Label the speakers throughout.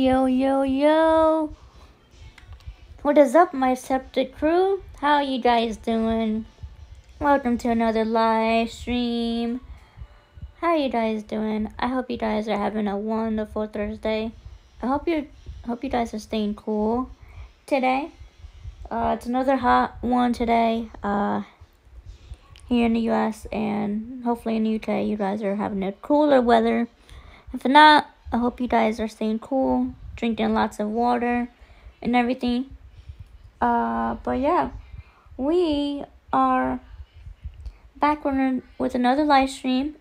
Speaker 1: Yo, yo, yo. What is up, my septic crew? How you guys doing? Welcome to another live stream. How you guys doing? I hope you guys are having a wonderful Thursday. I hope you hope you guys are staying cool today. Uh, it's another hot one today. Uh, here in the US and hopefully in the UK, you guys are having a cooler weather. If not, I hope you guys are staying cool, drinking lots of water and everything. Uh, but yeah, we are back with, another live stream.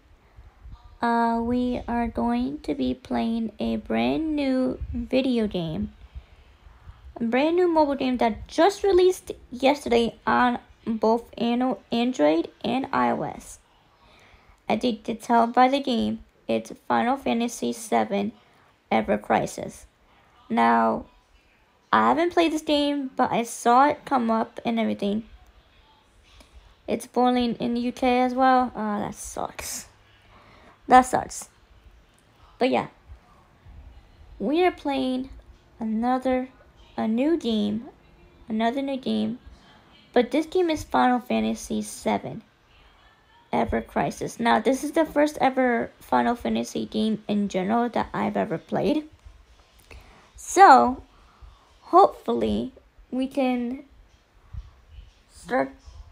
Speaker 1: Uh, we are going to be playing a brand new video game. A brand new mobile game that just released yesterday on both Android and iOS. As you can tell by the game, it's Final Fantasy VII Ever Crisis. Now, I haven't played this game, but I saw it come up and everything. It's boiling in the UK as well. Uh, that sucks. That sucks. But yeah, we are playing another, a new game, another new game. But this game is Final Fantasy VII. Ever Crisis. Now, this is the first ever Final Fantasy game in general that I've ever played. So, hopefully, we can start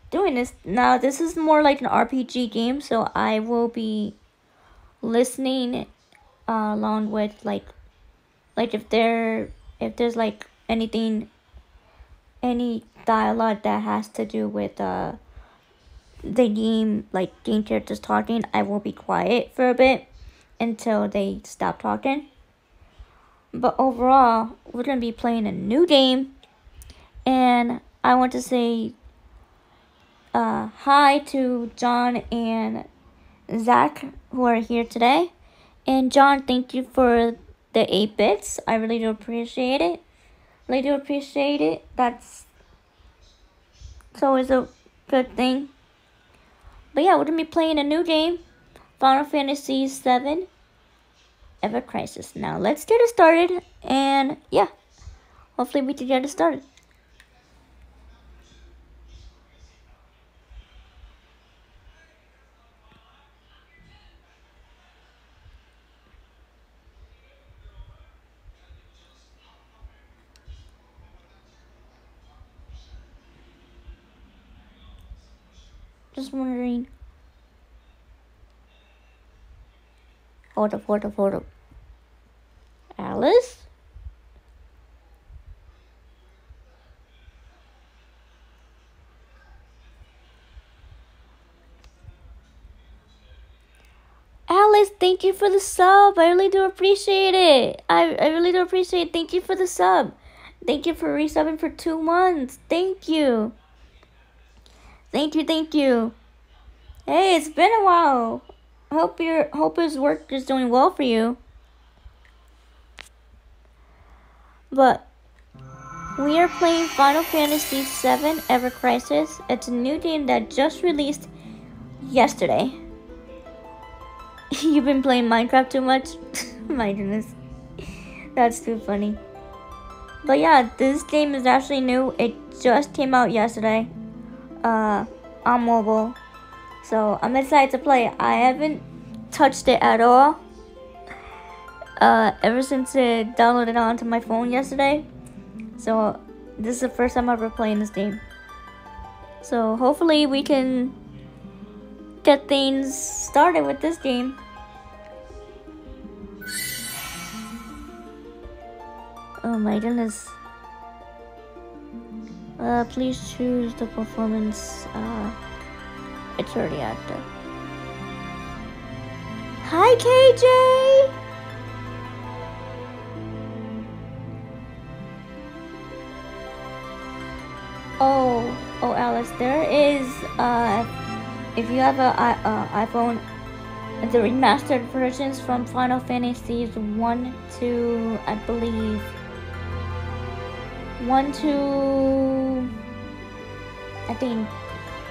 Speaker 1: doing this. Now, this is more like an RPG game, so I will be listening uh, along with like like if there if there's like anything any dialogue that has to do with uh the game like game characters talking i will be quiet for a bit until they stop talking. But overall we're gonna be playing a new game and i want to say uh, hi to john and zach who are here today. And john thank you for the 8 bits. I really do appreciate it. Really do appreciate it. That's it's always a good thing but yeah, we're gonna be playing a new game, Final Fantasy VII Ever Crisis. Now let's get it started, and yeah, hopefully we can get it started. Just wondering. Hold up, hold up, hold up. Alice? Alice, thank you for the sub. I really do appreciate it. I, I really do appreciate it. Thank you for the sub. Thank you for resubbing for two months. Thank you. Thank you, thank you. Hey, it's been a while. Hope your hope his work is doing well for you. But we are playing Final Fantasy VII Ever Crisis. It's a new game that just released yesterday. You've been playing Minecraft too much? My goodness. That's too funny. But yeah, this game is actually new. It just came out yesterday uh, on mobile. So I'm excited to play. I haven't touched it at all. Uh, ever since it downloaded onto my phone yesterday. So this is the first time I've ever playing this game. So hopefully we can get things started with this game. Oh my goodness. Uh, please choose the performance. Uh, it's already active. Hi, KJ! Oh, oh, Alice, there is, uh, if you have a uh, iPhone, the remastered versions from Final Fantasies 1 to, I believe, 1 to, I think,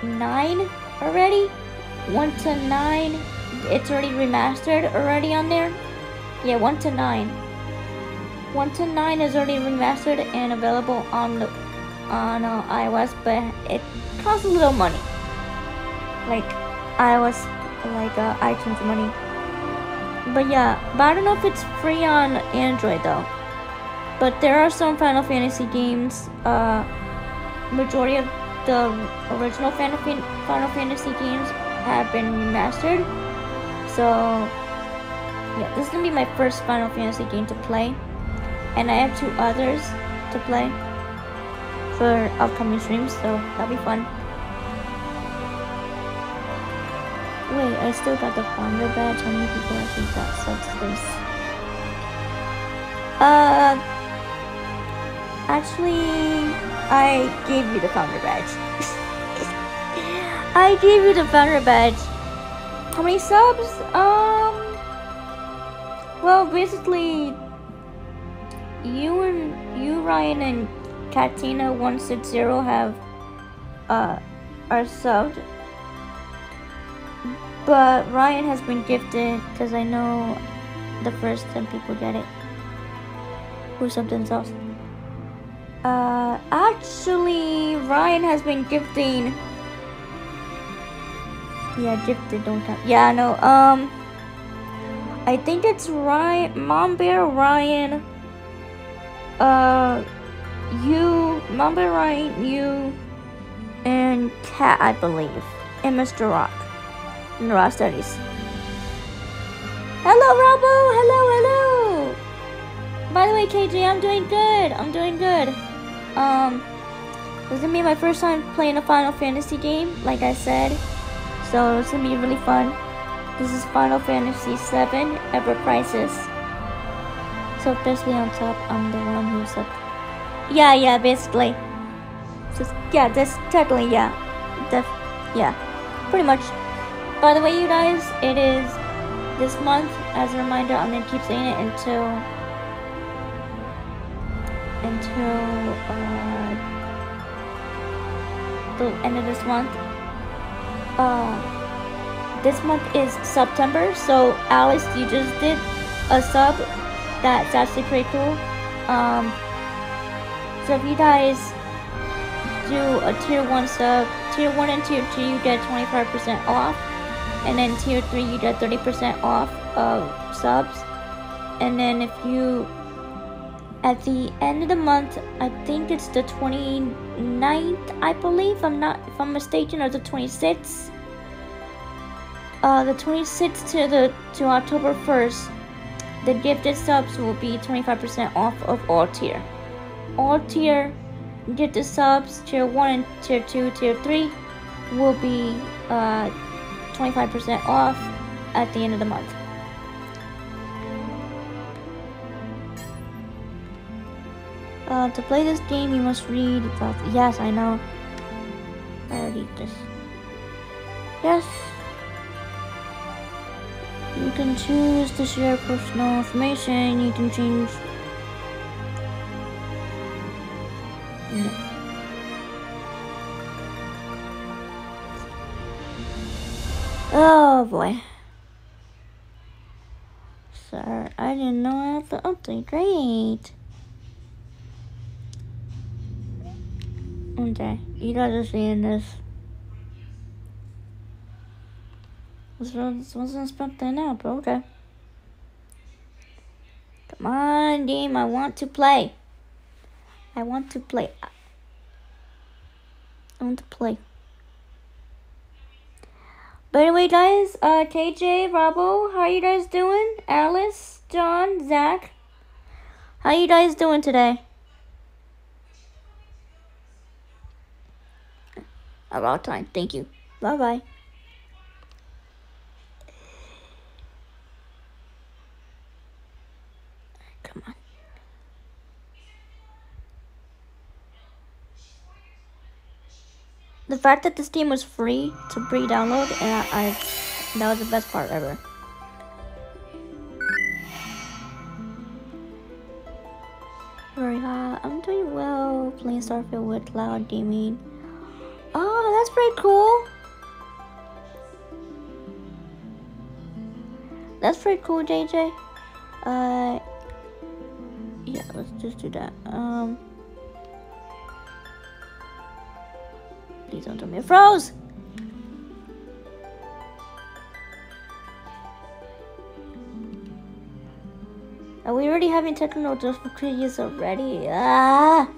Speaker 1: 9 already? 1 to 9, it's already remastered already on there? Yeah, 1 to 9. 1 to 9 is already remastered and available on the on uh, iOS, but it costs a little money. Like iOS, like uh, iTunes money. But yeah, but I don't know if it's free on Android though. But there are some Final Fantasy games. Uh, majority of the original Final, Final Fantasy games have been remastered. So yeah, this is gonna be my first Final Fantasy game to play, and I have two others to play for upcoming streams. So that'll be fun. Wait, I still got the founder badge. How many people actually got subs this? Uh, actually, I gave you the founder badge. I gave you the founder badge. How many subs? Um, well, basically, you and you, Ryan, and Katina one six zero have uh are subbed but Ryan has been gifted because I know the first 10 people get it. Who subbed themselves. Uh, actually, Ryan has been gifting Yeah, gifted don't count. Yeah, no. Um, I think it's Ryan, Mom Bear, Ryan. Uh, you, Mom Bear, Ryan, you, and Cat, I believe, and Mr. Rock, in Rock Studies. Hello, Robo. Hello, hello. By the way, KJ, I'm doing good. I'm doing good. Um, this is gonna be my first time playing a Final Fantasy game, like I said. So it's gonna be really fun. This is Final Fantasy VII Ever Crisis. So basically on top, I'm the one who's up. Yeah, yeah, basically. Just yeah, that's technically yeah, def yeah, pretty much. By the way, you guys, it is this month. As a reminder, I'm gonna keep saying it until until uh, the end of this month. Uh, this month is September, so Alice, you just did a sub. That's actually pretty cool. Um, so if you guys do a tier one sub, tier one and tier two, you get 25% off and then tier 3 you get 30% off of subs and then if you at the end of the month i think it's the 29th i believe i'm not if i'm mistaken or the 26th uh the 26th to the to october 1st the gifted subs will be 25% off of all tier all tier gifted subs tier 1 and tier 2 tier 3 will be uh 25% off at the end of the month. Uh, to play this game, you must read about. Yes, I know. I already this. Yes. You can choose to share personal information. You can change. No. Oh boy. Sorry, I didn't know I had to update. Great. Okay, you guys are seeing this. This wasn't that, but okay. Come on, game, I want to play. I want to play. I want to play. By the way, guys, uh, KJ, Robbo, how you guys doing? Alice, John, Zach, how you guys doing today? About time. Thank you. Bye bye. Come on. The fact that this game was free to pre-download, and I, I, that was the best part ever. Very hot. Uh, I'm doing well playing Starfield with Cloud Gaming. Oh, that's pretty cool. That's pretty cool, JJ. Uh, yeah, let's just do that. Um. Please don't tell me it froze. Are we already having technical difficulties already? Ah!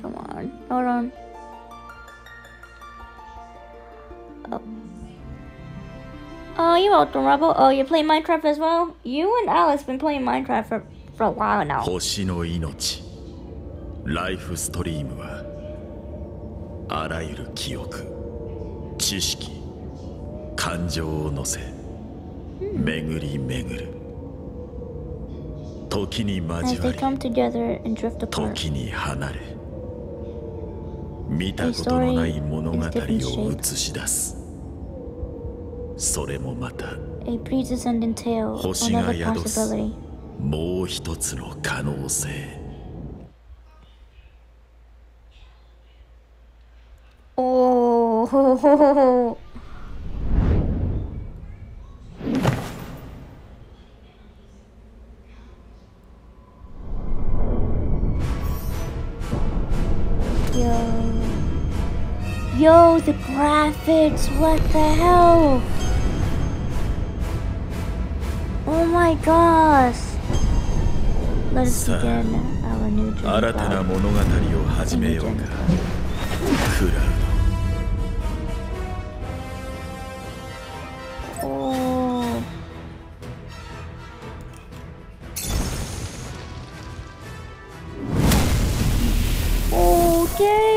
Speaker 1: Come on. Hold on. Oh, you're welcome, Rebel. Oh, you're playing Minecraft as well? You and Alice been playing Minecraft for, for a while now.
Speaker 2: 星の命ライフストリームはあらゆる記憶知識感情を乗せ巡り巡る時に
Speaker 1: As
Speaker 2: 交
Speaker 1: they
Speaker 2: わ
Speaker 1: come
Speaker 2: り
Speaker 1: together and drift apart.
Speaker 2: 時に離れ見たことのない物語を映し出す それもまた
Speaker 1: A pre-descending tale,
Speaker 2: 星が
Speaker 1: another
Speaker 2: 宿す
Speaker 1: possibility.
Speaker 2: もう一つの可能性
Speaker 1: Oh. Yo. Yo, the graphics, what the hell? Oh my gosh. Let us
Speaker 2: Sir.
Speaker 1: begin our new journey.
Speaker 2: 新たな物語を始めようかクラウ
Speaker 1: Oh. Okay.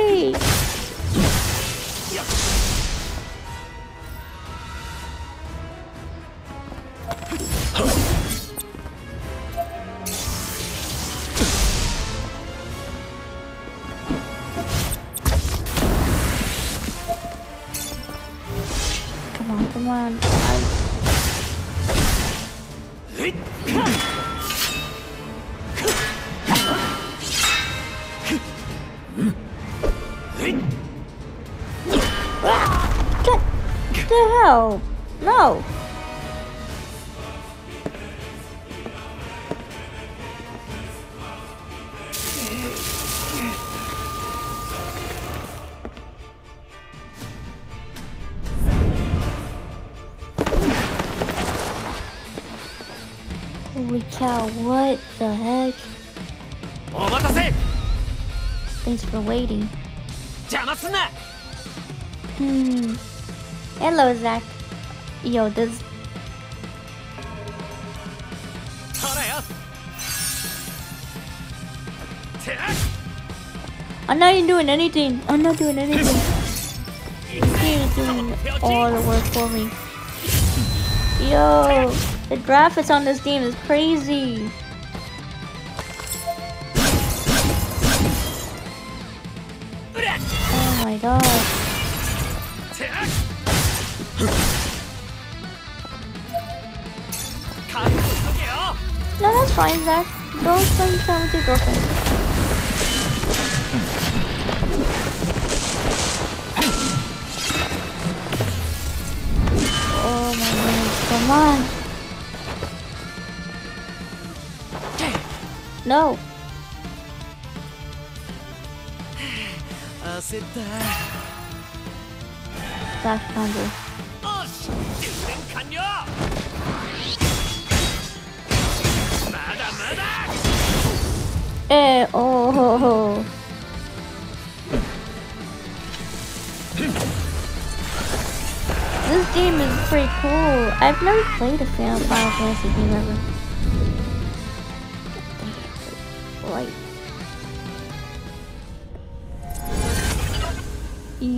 Speaker 1: the
Speaker 3: lady.
Speaker 1: Hmm. Hello, Zach. Yo, does... I'm not even doing anything. I'm not doing anything. He's doing all the work for me. Yo, the graphics on this game is crazy. my god. No, that's fine, that those things are with your girlfriend. Oh my goodness, come on. No.
Speaker 3: 焦った
Speaker 1: Zach Conjure.
Speaker 3: よし充電完了まだまだ
Speaker 1: Eh, oh. This game is pretty cool. I've never played a Final Final Fantasy game ever.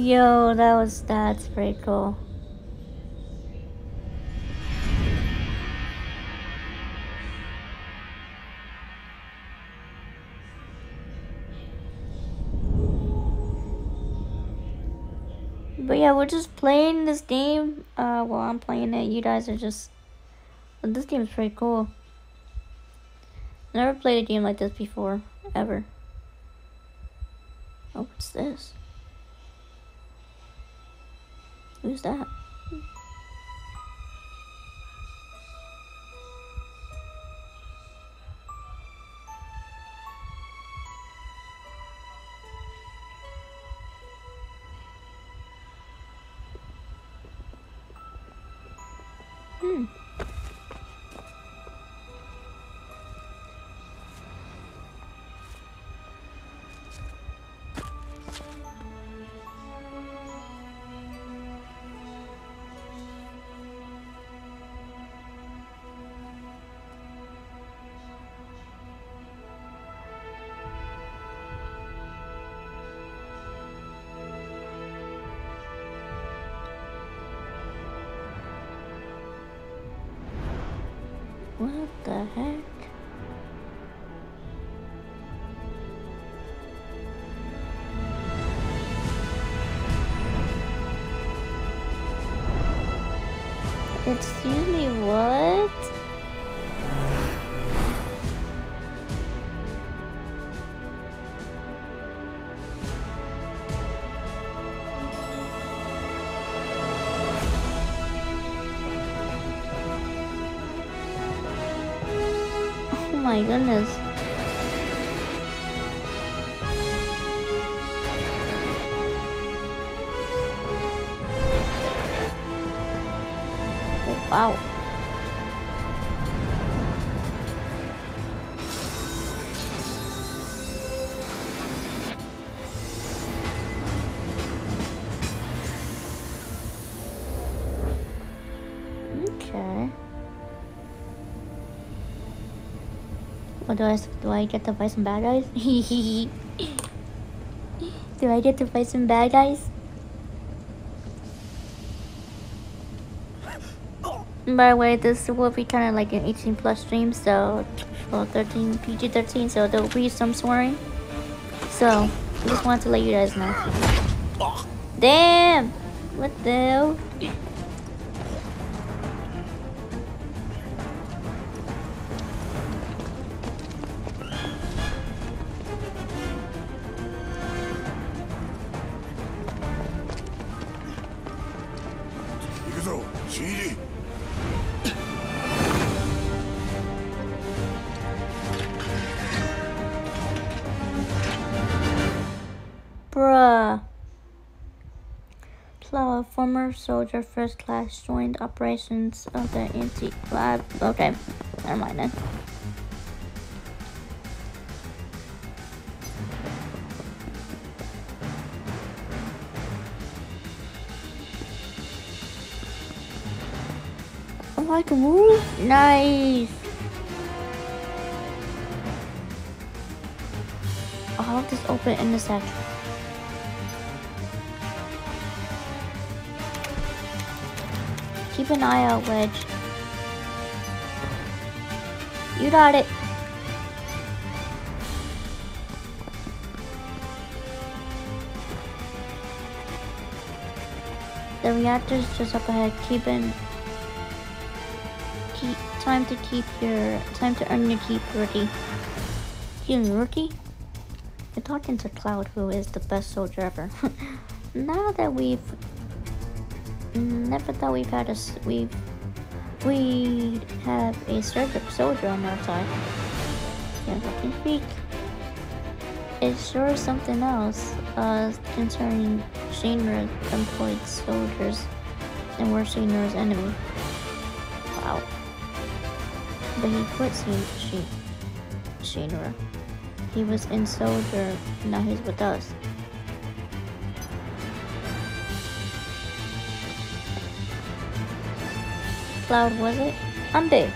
Speaker 1: Yo, that was that's pretty cool. But yeah, we're just playing this game. Uh, while I'm playing it, you guys are just. This game is pretty cool. Never played a game like this before, ever. Oh, what's this? Who's that? What the goodness. Do I do I get to fight some bad guys? do I get to fight some bad guys? By the way, this will be kind of like an 18 plus stream, so well, 13 PG 13, so there will be some swearing. So, I just wanted to let you guys know. Damn! What the hell? Former soldier, first class, joined operations of the anti lab. Okay, never mind then. Oh, I can move? Nice. I'll have this open in a sec. Keep an eye out, Wedge. You got it. The reactor's just up ahead. Keep in. Keep time to keep your time to earn your keep, rookie. You rookie? You're talking to Cloud, who is the best soldier ever. now that we've never thought we've had a we've we have a soldier soldier on our side. Can't fucking speak. It's sure something else uh, concerning Shinra employed soldiers, and we're Shinra's enemy. Wow. But he quit Shin- Shinra. He was in soldier, now he's with us. Cloud was it? I'm Biggs.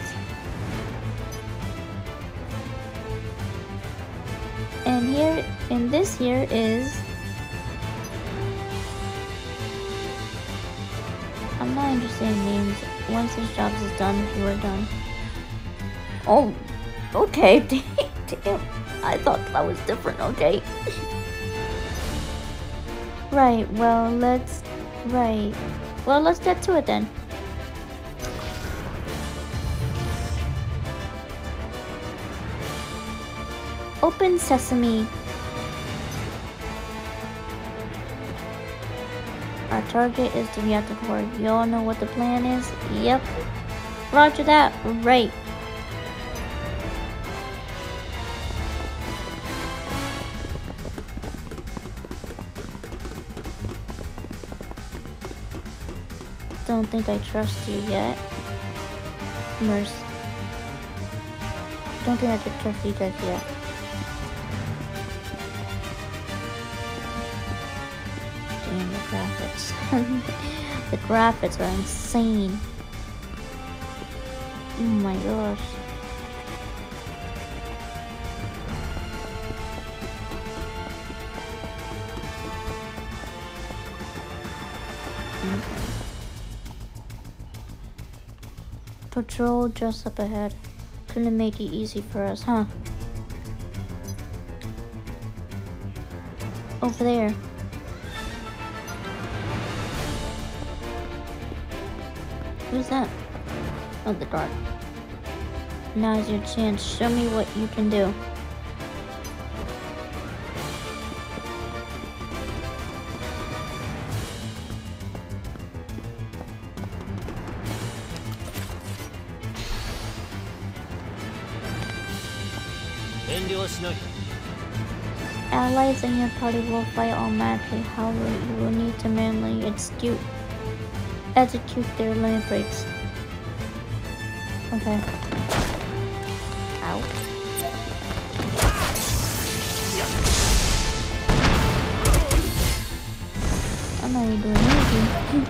Speaker 1: And here, and this here is. I'm not interested in names. Once this job is done, you are done. Oh, okay. Damn. I thought that was different, okay. right, well, let's. Right. Well, let's get to it then. Open sesame. Our target is the reactor core. Y'all know what the plan is? Yep. Roger that. Right. Don't think I trust you yet. Merce. Don't think I trust you guys yet. the graphics are insane. Oh my gosh. Patrol just up ahead. Couldn't make it easy for us, huh? Over there. Who's that? Oh, the guard. Now's your chance. Show me what you can do. Allies in your party will fight automatically. However, you will need to manually execute, execute their land breaks. Okay. Ow. I'm not even doing anything.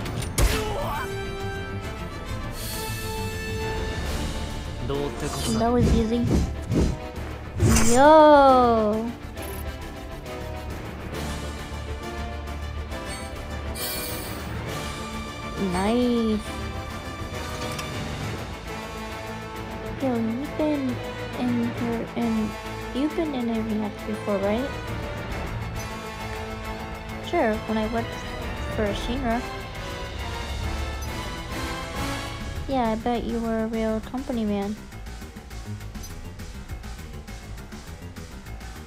Speaker 1: that was easy. Yo! Yeah, I bet you were a real company man.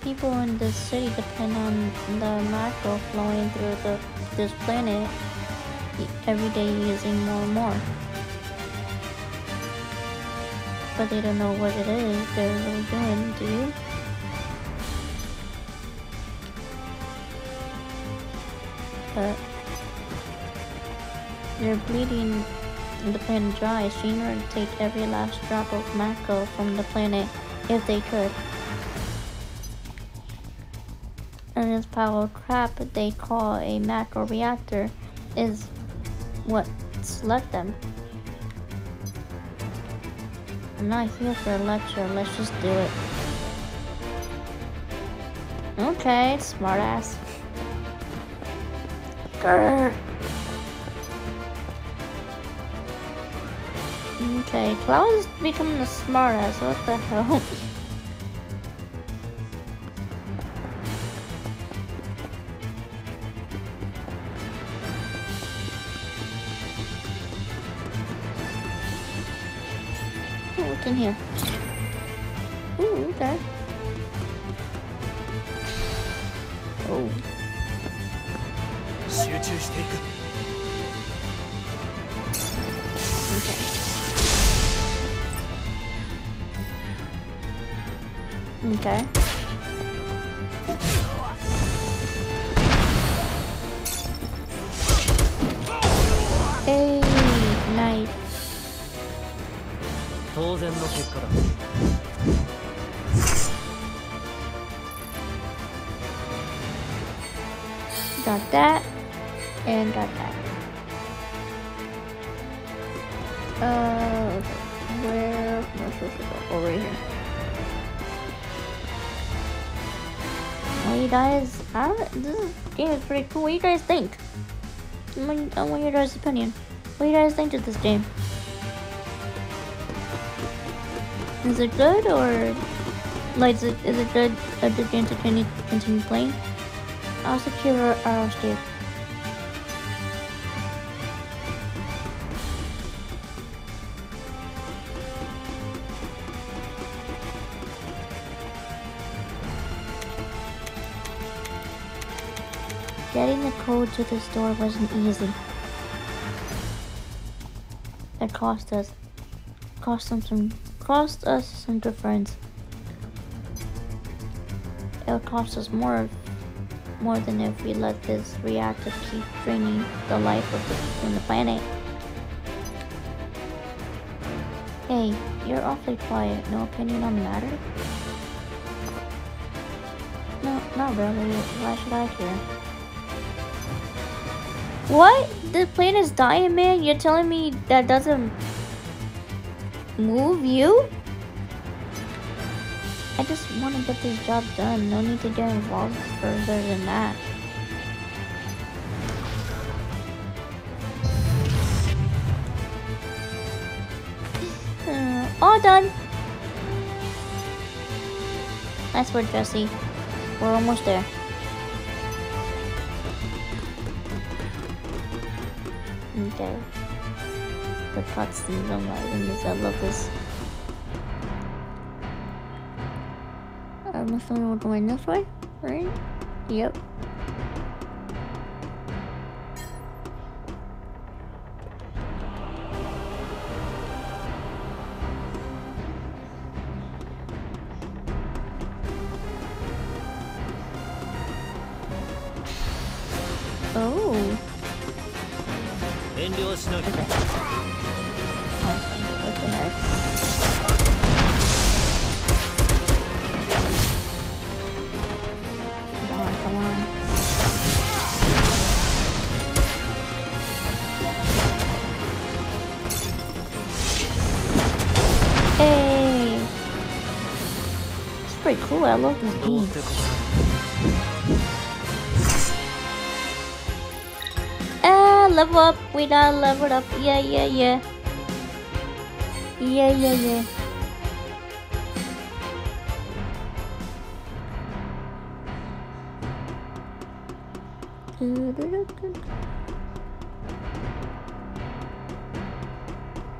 Speaker 1: People in this city depend on the mako flowing through the this planet every day using more and more. But they don't know what it is they're really doing, do you? Bleeding the planet dry. Shinra would take every last drop of mako from the planet if they could. And this pile of crap they call a mako reactor is what's left them. I'm not here for a lecture, let's just do it. Okay, smartass. Grr. Okay, Cloud is becoming a smartass. What the hell? What do you guys think of this game? Is it good or like is it, is it good a good game to continue, continue playing? I'll secure our state. Getting the code to the store wasn't easy. It cost us cost them some cost us some difference. It'll cost us more more than if we let this reactor keep draining the life of the, from the planet. Hey, you're awfully quiet. No opinion on the matter? No, not really. Why should I care? What? The plane is dying, man? You're telling me that doesn't move you? I just want to get this job done. No need to get involved further than that. All done. Nice work, Jesse. We're almost there. Okay. The cutscenes on my windows. I love this. I'm assuming we're going this way, right? Yep. love
Speaker 3: these beats.
Speaker 1: Ah, level up. We done leveled up. Yeah, yeah, yeah. Yeah, yeah, yeah.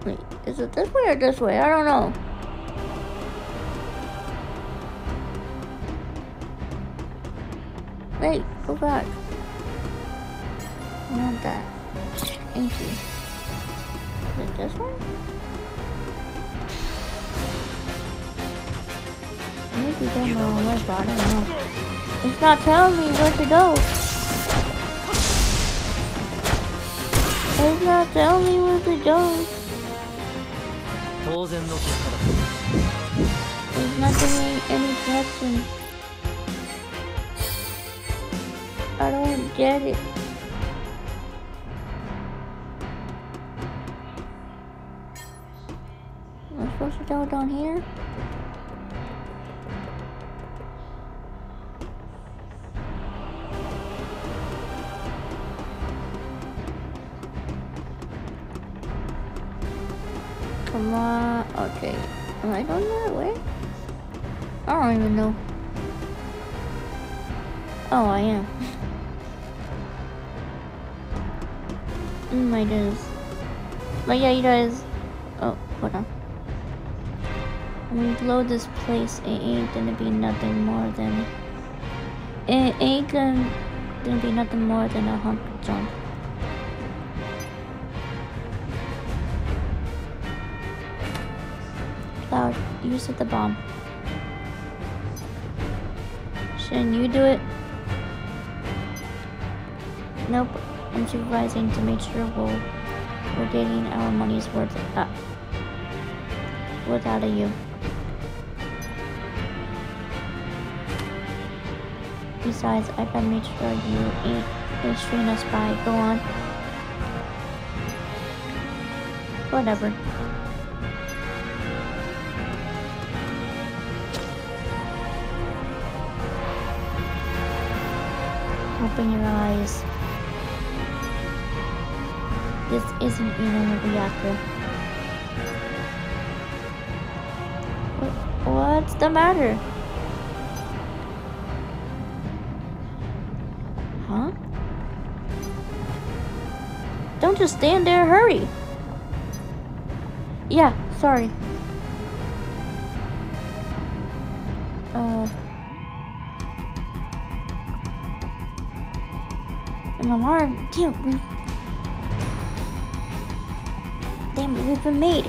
Speaker 1: Wait, is it this way or this way? I don't know. not telling me where to go. It's not telling me where to go. There's not giving any direction. I don't get it. I'm supposed to go down here? Guys. Oh, hold on. When we blow this place, it ain't gonna be nothing more than. It ain't gonna, gonna be nothing more than a hump jump. Cloud, you set the bomb. Shouldn't you do it? Nope. I'm supervising to make sure we'll, we're getting our money's worth uh, worth out of you. Besides, I gotta make sure you ain't a us by. Go on. Whatever. Open your eyes. This isn't even a reactor. What's the matter? Huh? Don't just stand there, hurry! Yeah, sorry. Uh. An alarm. Damn, we. We've been made.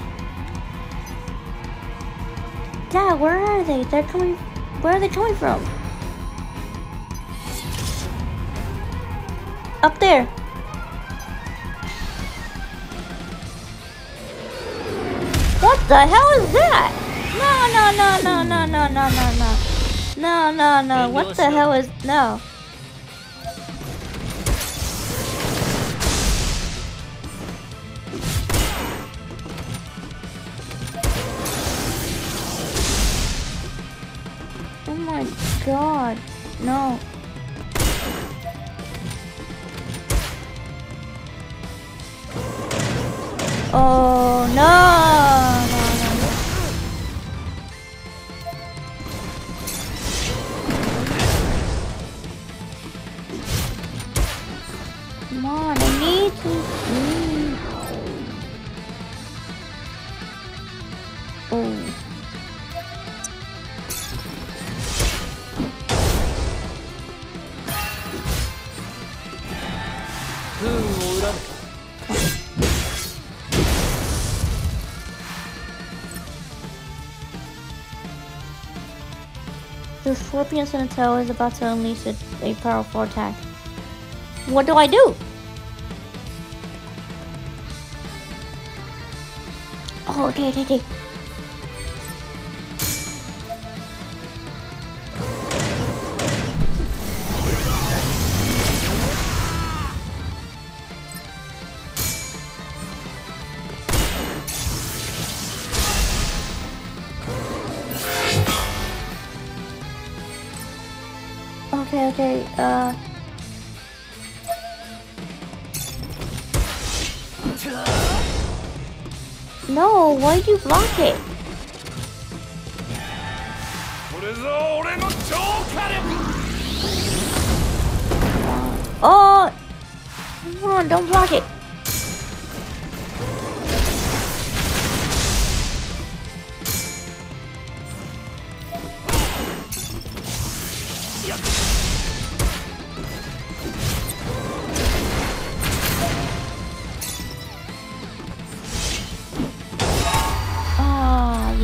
Speaker 1: Dad, where are they? They're coming. Where are they coming from? Up there. What the hell is that? No, no, no, no, no, no, no, no, no. No, no, no. What the hell is. No. No. Scorpion Sentinel is about to unleash a, a powerful attack. What do I do? Oh, okay, okay. Okay, block it?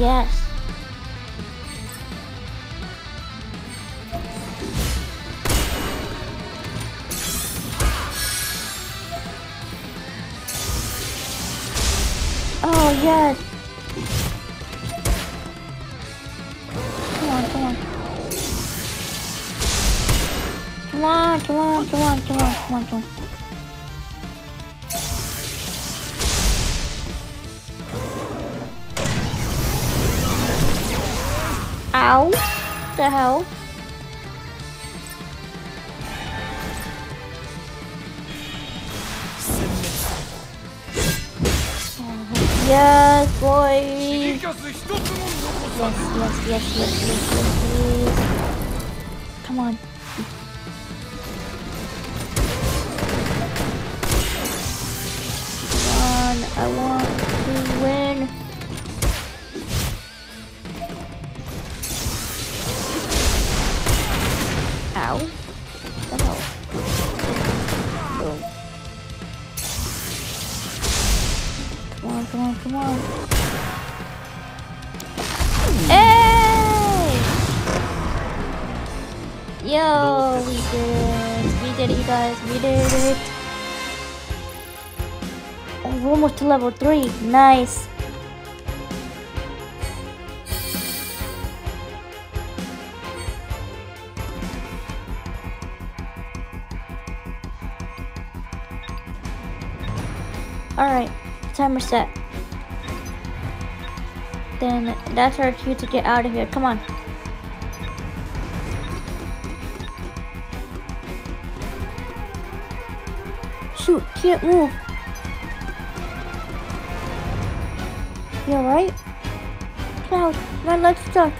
Speaker 1: Yes. Ow. The hell? Yes,
Speaker 2: boys!
Speaker 1: Yes, yes, yes, yes, yes, yes, yes. Come on. 3. Nice. Alright, timer set. Then that's our cue to get out of here. Come on. Shoot, can't move. Stuck.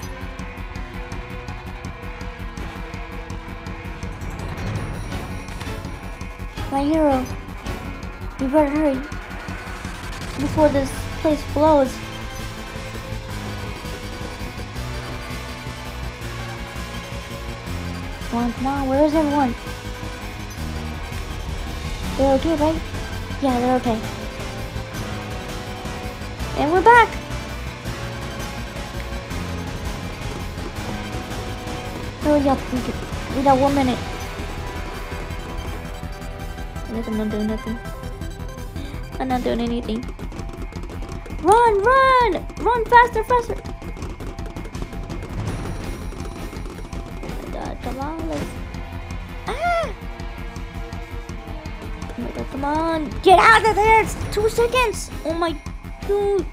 Speaker 1: My hero. You better hurry. Before this place blows. Come on, where is everyone? They're okay, right? Yeah, they're okay. And we're back! Hurry up, we, can, we got one minute. I guess I'm not doing nothing. I'm not doing anything. Run, run! Run faster, faster! Oh my god, come on, let's... Ah! Oh my god, come on! Get out of there! It's two seconds! Oh my dude!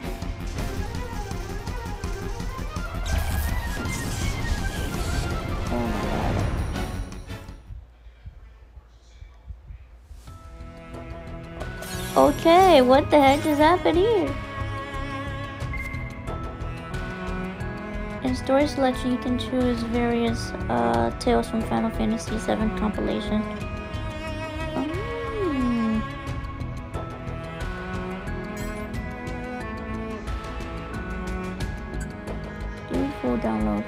Speaker 1: What the heck just happened here? In story selection, you can choose various uh, tales from Final Fantasy VII compilation. Mm. Full download.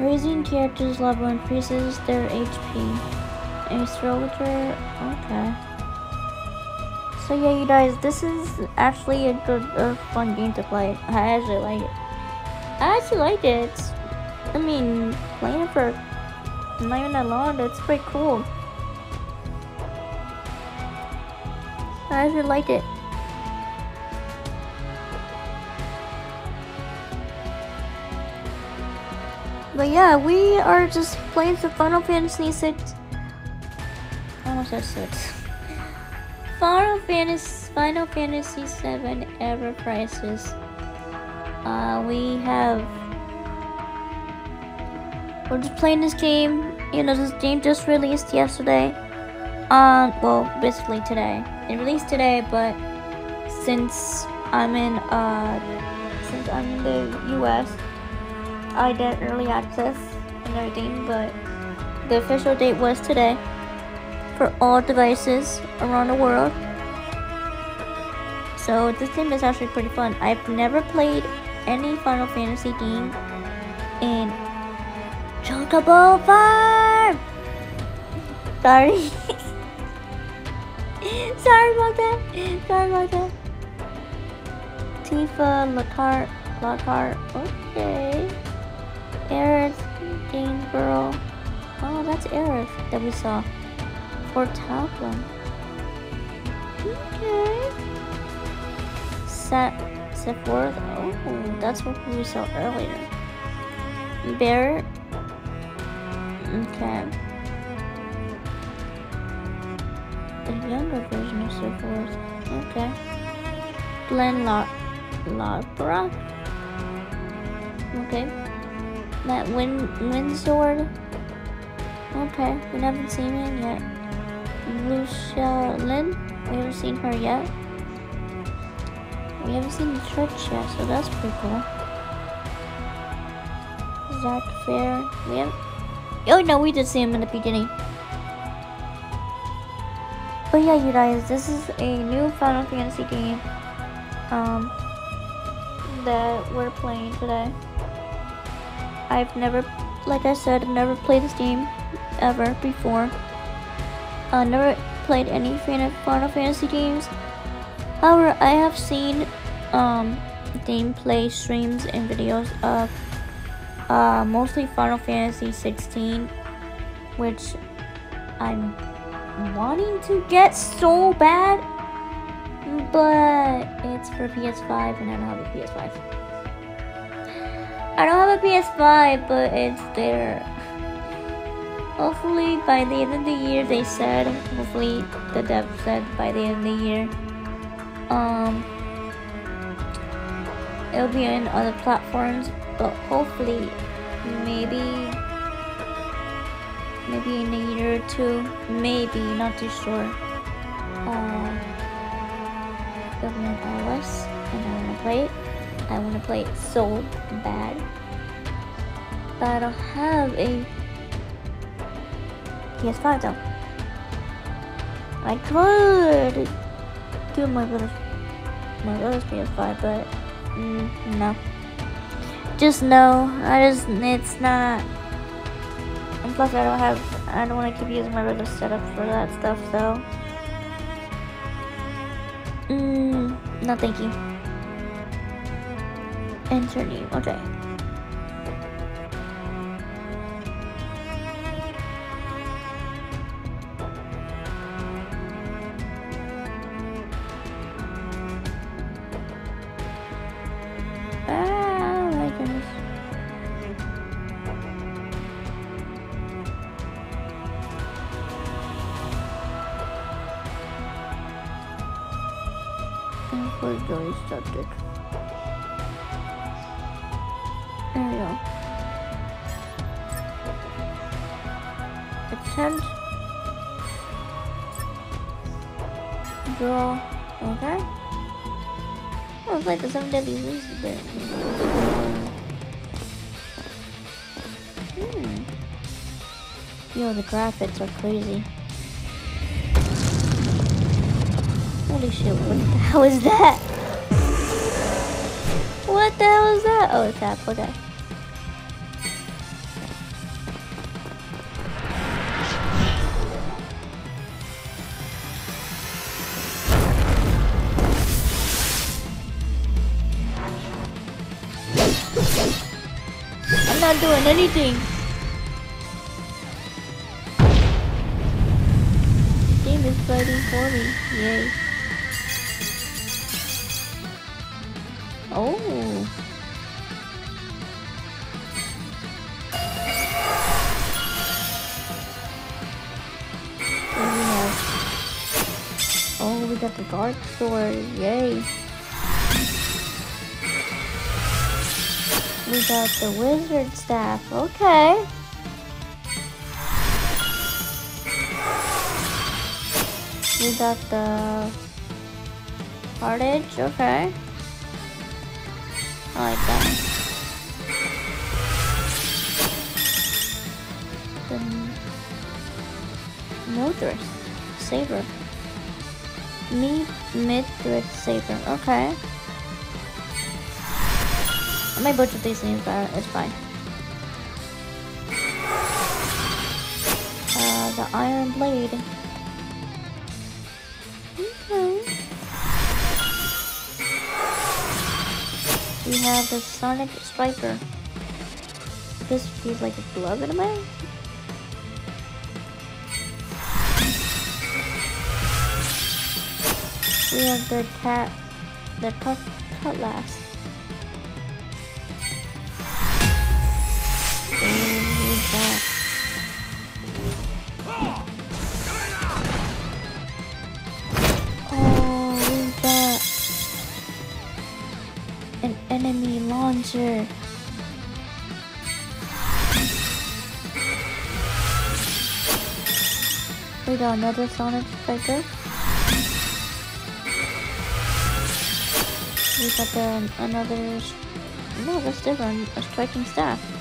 Speaker 1: Raising characters level increases their HP. A soldier, okay. So yeah, you guys, this is actually a good, a fun game to play. I actually like it. I actually like it. I mean, playing it for not even that long, that's pretty cool. I actually like it. But yeah, we are just playing some Final Fantasy 6. Said 6. Final Fantasy Final Fantasy 7 Ever Crisis. Uh, we have we're just playing this game. You know, this game just released yesterday. Um, well, basically today. It released today, but since I'm in uh, since I'm in the U.S., I get early access and everything. But the official date was today for all devices around the world. So this game is actually pretty fun. I've never played any Final Fantasy game in Chocobo Farm. Sorry. Sorry about that. Sorry about that. Tifa, Lockhart, Lockhart. Okay. Aerith, Gainsborough. Oh, that's Aerith that we saw. For Talcum. Okay. Set Sephiroth. Oh, that's what we saw earlier. Barret. Okay. The younger version of Sephiroth. Okay. Glenn La Labra. Okay. That Wind wind sword. Okay, we haven't seen him yet. Lucia Lynn. We haven't seen her yet. We haven't seen the church yet, so that's pretty cool. Zack Fair. We have. Oh no, we did see him in the beginning. But yeah, you guys, this is a new Final Fantasy game. Um, that we're playing today. I've never, like I said, never played this game ever before. I never played any Final Fantasy games. However, I have seen um, gameplay streams and videos of uh, mostly Final Fantasy 16, which I'm wanting to get so bad, but it's for PS5 and I don't have a PS5. I don't have a PS5, but it's there. Hopefully by the end of the year, they said. Hopefully the dev said by the end of the year. Um, it'll be on other platforms, but hopefully, maybe, maybe in a year or two, maybe, not too sure. Uh, it'll be on iOS, and I wanna play it. I wanna play it so bad. But I don't have a PS5 though. I could do my brother's my brother's PS5, but mm, no. Just no. I just it's not. And plus, I don't have. I don't want to keep using my brother's setup for that stuff, so. Mm, no, thank you. Enter name. Okay. Joey's subject. There we go. Attempt. Draw. Okay. Oh, it's like the seven deadly sins is there. Hmm. Yo, the graphics are crazy. Holy shit, what the hell is that? What the hell is that? Oh, it's that, okay. I'm not doing anything. sword. Yay. We got the wizard staff. Okay. We got the Hardedge, okay. I like that. The Mythril, Saber, Meat Mythril Saber, okay. I might butcher these names, but it's fine. Uh, the Iron Blade. Okay. We have the Sonic Striker. This feels like a glove in a way. We have the cat, the cut, cutlass. And we an enemy launcher. We got another Sonic Striker. We got the another. No, that's different. A striking staff.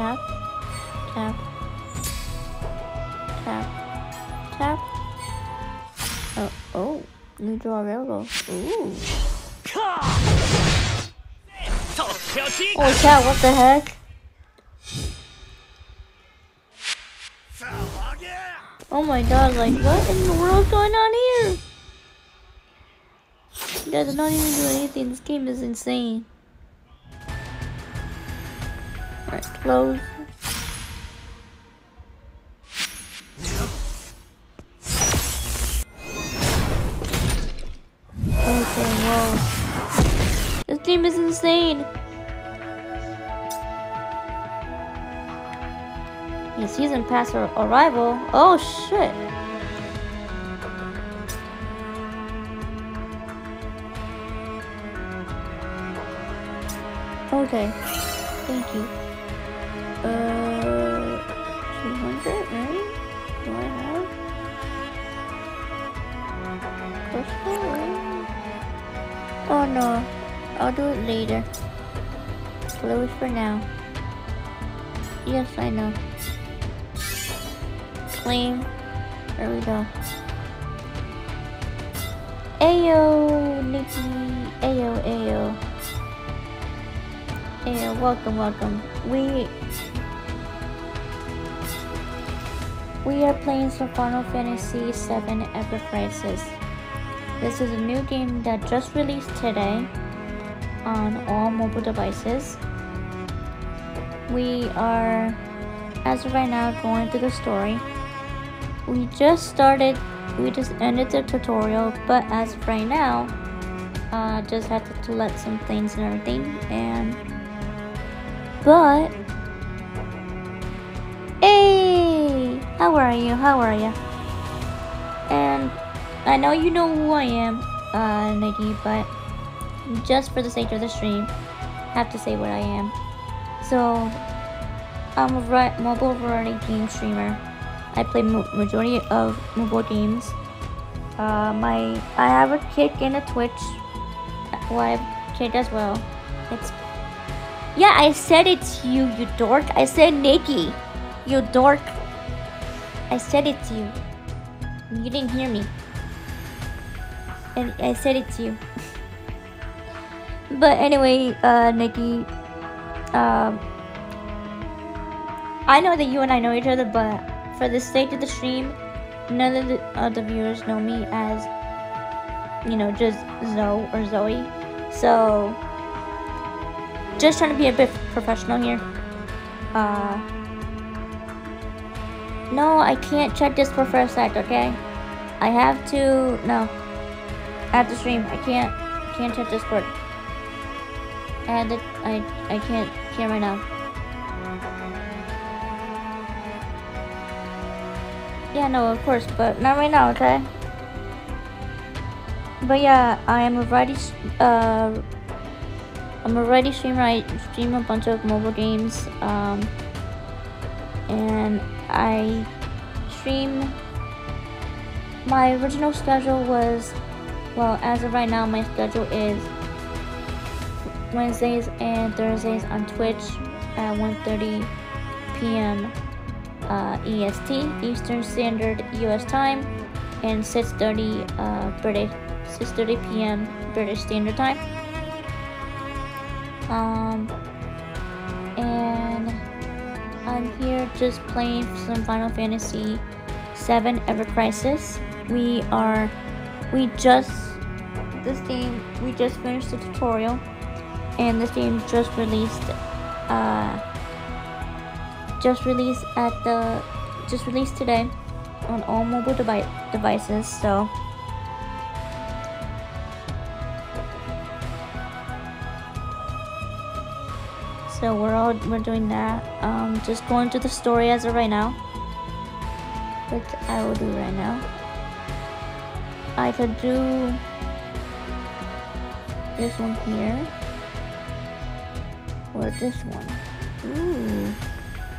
Speaker 1: Tap, tap, tap, tap. Oh, oh, new draw available. Ooh. Oh, cat, what the heck? Oh my god, like, what in the world's going on here? You guys are not even doing anything. This game is insane. Close. Okay. This game is insane. The season pass ar- arrival. Oh shit. Okay. I'll do it later. Close for now. Yes, I know. Claim. There we go. Ayo, Nikki. Ayo, ayo. Ayo, welcome, welcome. We we are playing some Final Fantasy VII Ever Crisis. This is a new game that just released today on all mobile devices. We are, as of right now, going through the story. We just started, we just ended the tutorial, but as of right now, uh, just had to, to let some things and everything, and but hey, how are you? How are you? I know you know who I am, uh, Nikki, but just for the sake of the stream, I have to say what I am. So, I'm a mobile variety game streamer. I play majority of mobile games. Uh, my I have a kick and a Twitch. Well, I have kick as well. It's yeah, I said it's you, you dork. I said Nikki, you dork. I said it to you. You didn't hear me. I said it to you. but anyway, uh, Nikki, um, I know that you and I know each other, but for the sake of the stream, none of the other viewers know me as you know, just Zoe or Zoe. So, just trying to be a bit professional here. Uh, no, I can't check this for first act, okay? I have to, no. Have to stream. I can't, can't check Discord. I had to, I, I can't, can't right now. Yeah, no, of course, but not right now, okay? But yeah, I am a variety, uh, I'm a variety streamer. I stream a bunch of mobile games, um, and I stream. My original schedule was, well, as of right now, my schedule is Wednesdays and Thursdays on Twitch at 1:30 p.m. Uh, EST Eastern Standard U.S. Time and 6:30 uh, British 6:30 p.m. British Standard Time. Um, and I'm here just playing some Final Fantasy VII Ever Crisis. We are, we just, this game, we just finished the tutorial, and this game just released, uh, just released at the, just released today on all mobile devi- devices, so. So we're all we're doing that. Um, just going to the story as of right now, which I will do right now. I could do this one here, or this one. Ooh.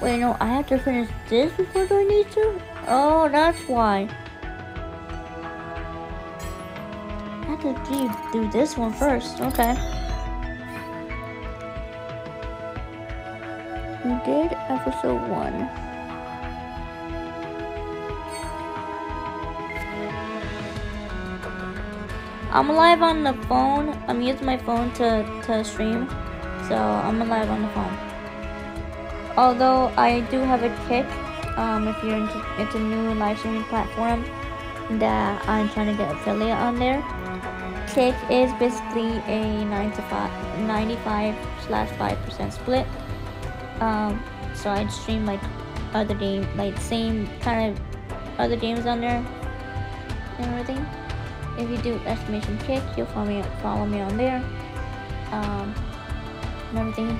Speaker 1: Wait, no, I have to finish this before doing these two? Oh, that's why. I have to do, do this one first. Okay. We did episode one. I'm live on the phone. I'm using my phone to, to stream. So I'm live on the phone. Although I do have a kick, um, if you're into, it's a new live streaming platform that I'm trying to get affiliate on there. Kick is basically a 95, 95 slash 5% split. Um, so I'd stream like other game, like same kind of other games on there and everything. If you do estimation kick, you'll follow me follow me on there. Um, and everything.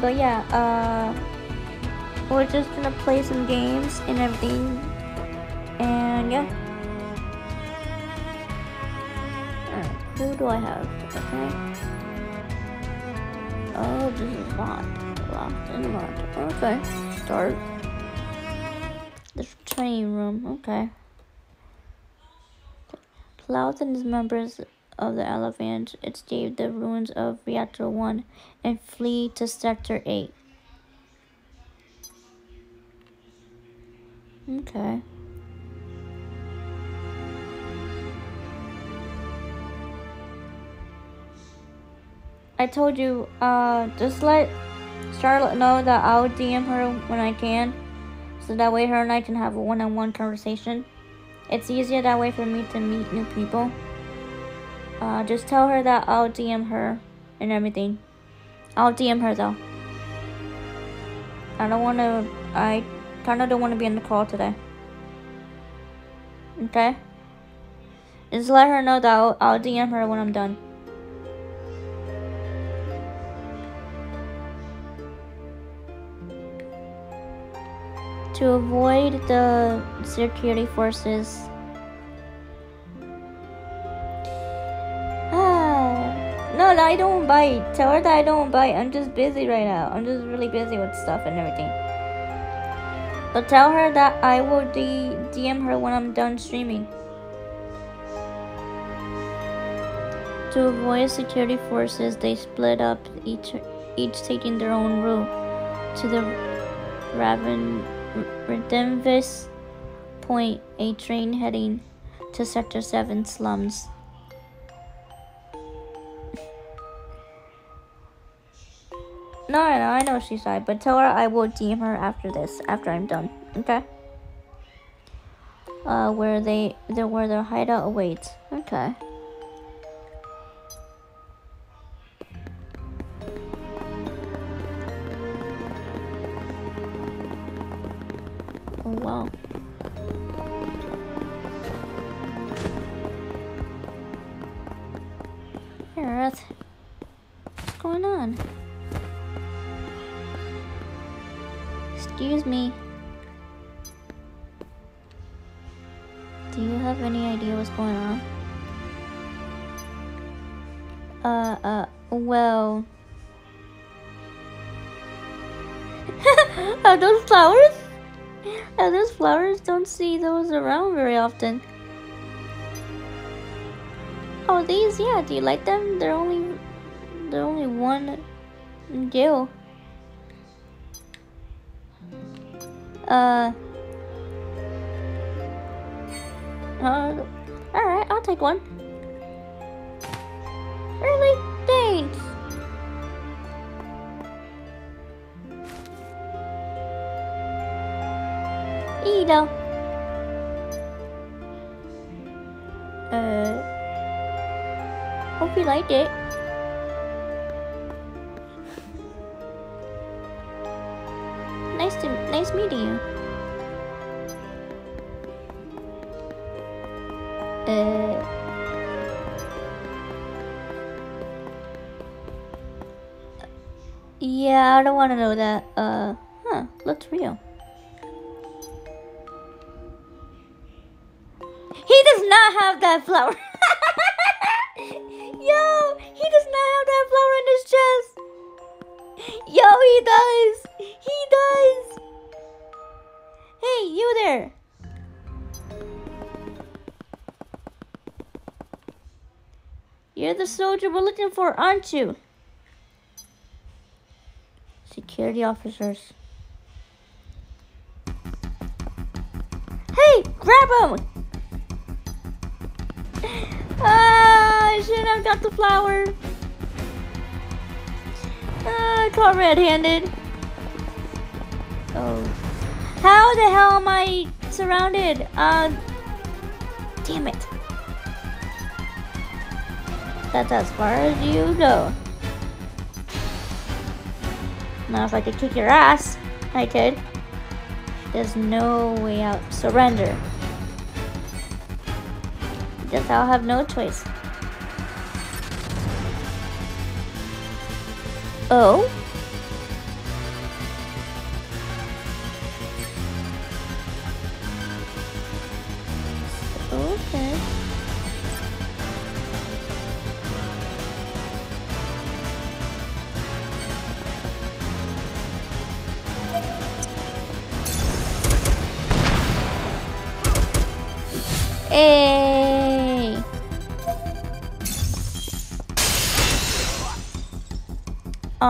Speaker 1: But yeah, uh, we're just gonna play some games and everything, and yeah. Alright, who do I have? Okay. Oh, this is locked. Locked and locked. Okay. Start. The training room. Okay. Cloud and his members of the Elephant escape the ruins of Reactor 1 and flee to Sector 8. Okay. I told you, uh, just let Charlotte know that I'll DM her when I can, so that way her and I can have a one-on-one conversation. It's easier that way for me to meet new people. Uh, just tell her that I'll DM her and everything. I'll DM her though. I don't want to, I kind of don't want to be in the call today. Okay? Just let her know that I'll, I'll DM her when I'm done. To avoid the security forces. Ah, no, I don't bite. Tell her that I don't bite. I'm just busy right now. I'm just really busy with stuff and everything. But tell her that I will D- DM her when I'm done streaming. To avoid security forces, they split up, each each taking their own route to the Raven Redemvis Point, a train heading to Sector 7 slums. no, no, I know she's shy, but tell her I will DM her after this, after I'm done, okay? uh, where they, the, where their hideout awaits. Okay. Hey, Aerith. What's going on? Excuse me. Do you have any idea what's going on? Uh, uh, well. Are those flowers? Are those flowers? Don't see those around very often. Oh, these, yeah. Do you like them? They're only, they're only one gil. Uh. Uh. Alright, I'll take one. Really? Thanks. Uh. Hope you liked it. Nice to nice meeting you. Uh. Yeah, I don't want to know that. Uh, huh? Looks real. Does not have that flower. Yo, he does not have that flower in his chest. Yo, he does. He does. Hey, you there. You're the soldier we're looking for, aren't you? Security officers. Hey, grab him! Ah, I shouldn't have got the flower. Ah, I caught red-handed. Oh. How the hell am I surrounded? Uh, damn it. That's as far as you go. Now if I could kick your ass, I could. There's no way out. Surrender. Guess I'll have no choice. Oh?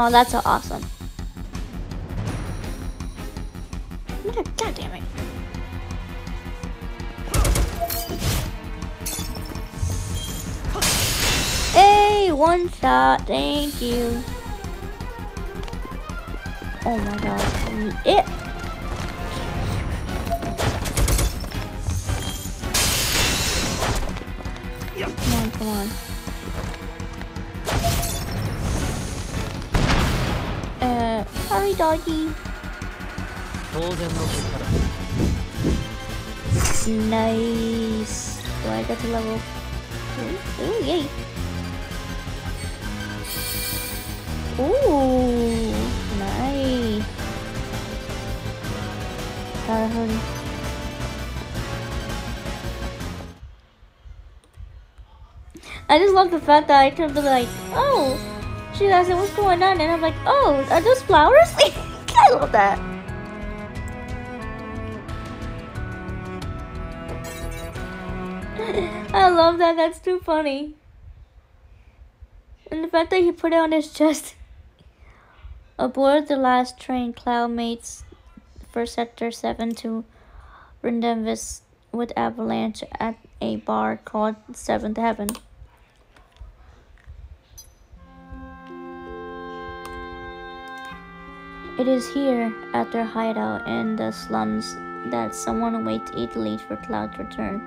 Speaker 1: Oh, that's so awesome. God damn it. Hey, one shot. Thank you. Oh my god. It. Come on, come on. Sorry, doggy. Nice. Do I get to level? Oh, yay. Ooh, nice. Gotta. I just love the fact that I could be like, oh, she's asking what's going on, and I'm like, oh, are those flowers? I love that. I love that. That's too funny. And the fact that he put it on his chest. Aboard the last train, Cloud mates for Sector 7 to Rendenvis with Avalanche at a bar called Seventh Heaven. It is here, at their hideout in the slums, that someone awaits eagerly for Cloud's return.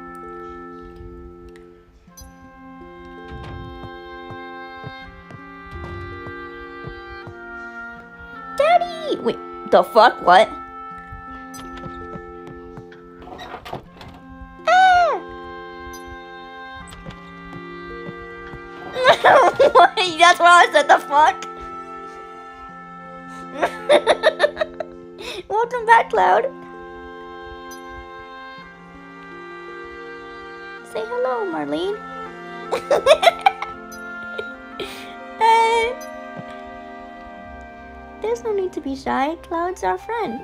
Speaker 1: Daddy! Wait, the fuck? What? Ah! What? That's what I said, the fuck? Welcome back, Cloud. Say hello, Marlene. Uh, There's no need to be shy. Cloud's our friend.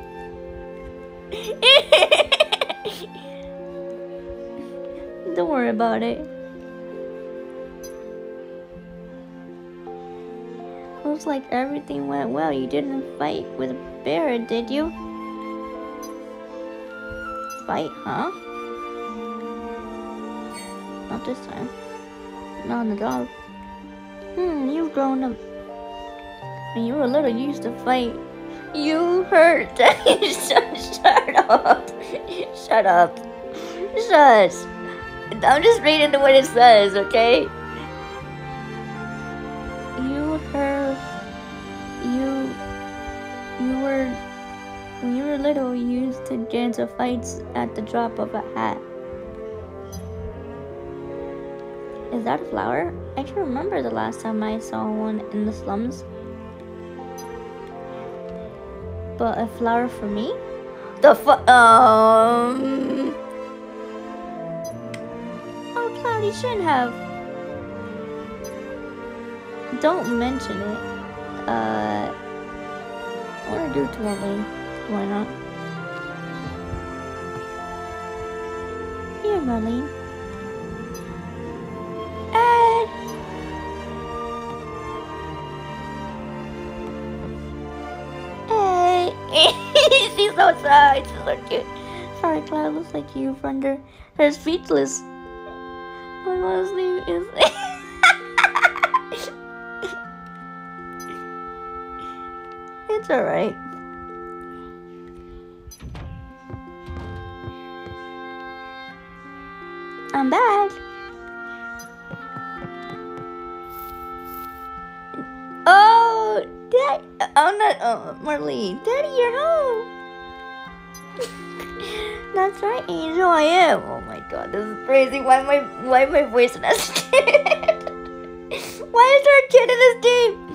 Speaker 1: Don't worry about it. Looks like everything went well. You didn't fight with a bear, did you? Fight, huh? Not this time. Not at all. Hmm, you've grown up. When you were a little, you used to fight. You hurt. shut, shut up. Shut up. Shush. I'm just reading the what it says, okay? Little, used to get into fights at the drop of a hat. Is that a flower? I can remember the last time I saw one in the slums. But a flower for me? The fu- um. Oh, Cloudy shouldn't have. Don't mention it. Uh. I wanna do Marlene. Why not? Here, Marlene. Eh. Hey. She's so sad. She's so cute. Sorry, Cloud looks like you've under her speechless. My mom's name is. it's alright. I'm back. Oh, Dad. Oh, not oh, Marlene. Daddy, you're home. That's right, Angel. I am. Oh my God, this is crazy. Why my why my voice in this kid? why is there a kid in this game?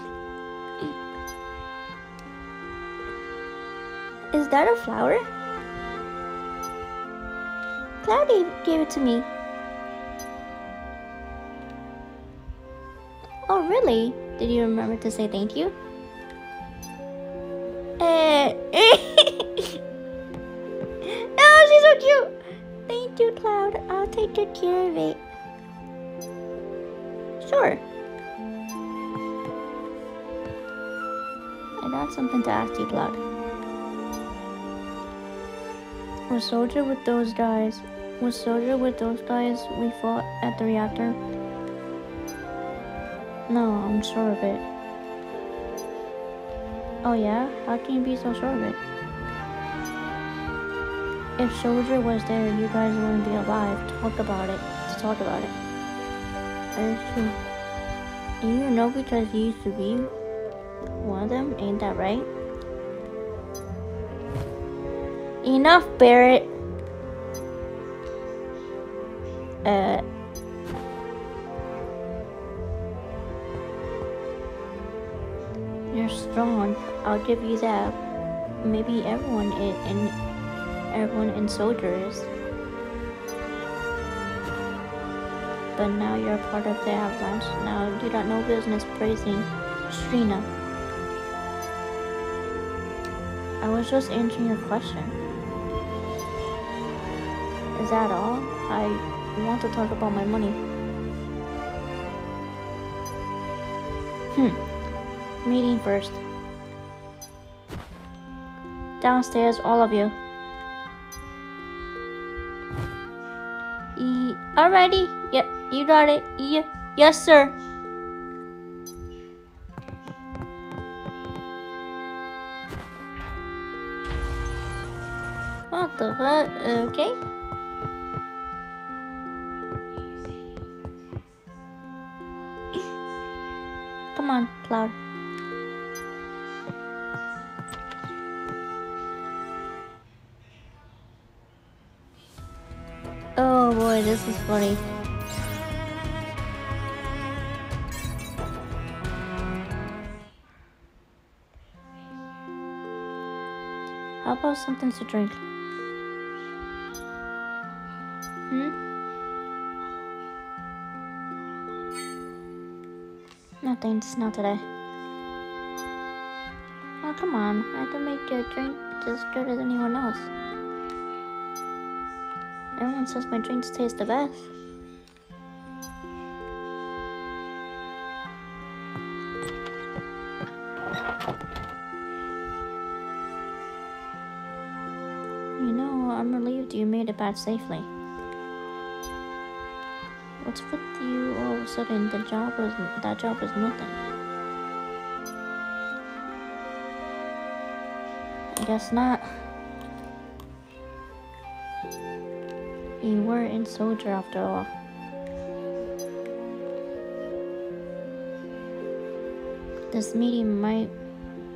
Speaker 1: Is that a flower? Cloudy gave it to me. Did you remember to say thank you? Eh. oh, she's so cute. Thank you, Cloud. I'll take good care of it. Sure. I got something to ask you, Cloud. Was Soldier with those guys? Was Soldier with those guys we fought at the reactor? No, I'm sure of it. Oh yeah? How can you be so sure of it? If Soldier was there, you guys wouldn't be alive. Talk about it. Let's talk about it. That is true. You know because you used to be one of them, ain't that right? Enough, Barret. Give you that. Maybe everyone in, in everyone in Soldier is. But now you're part of the Avalanche. Now you got no business praising Shinra. I was just answering your question. Is that all? I want to talk about my money. Hmm. Meeting first. Downstairs, all of you. E- Alrighty. Yep, you got it. Yeah. Yes, sir. What the? Okay. Funny. How about something to drink? Hmm? Nothing, just not today. Oh, come on. I can make a drink just as good as anyone else. Everyone says my drinks taste the best. You know, I'm relieved you made it back safely. What's with you all of a sudden? The job was that job was nothing. I guess not. You were in soldier after all. This meeting might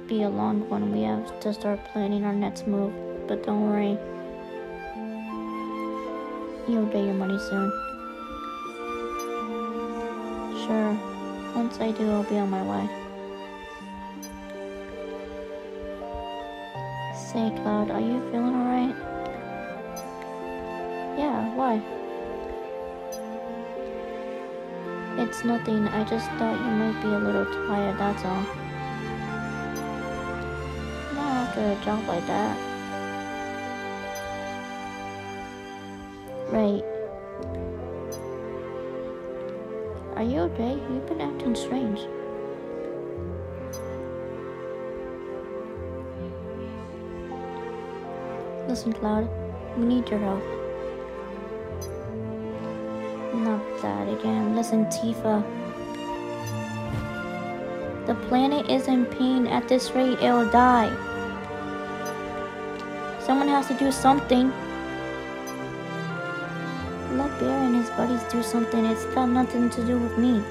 Speaker 1: be a long one. We have to start planning our next move, but don't worry. You'll get your money soon. Sure. Once I do, I'll be on my way. Say, Cloud, are you feeling alright? Yeah, why? It's nothing. I just thought you might be a little tired, that's all. Not after a job like that. Right. Are you okay? You've been acting strange. Listen, Cloud. We need your help. That again. Listen, Tifa. The planet is in pain. At this rate, it'll die. Someone has to do something. Let Bear and his buddies do something. It's got nothing to do with me.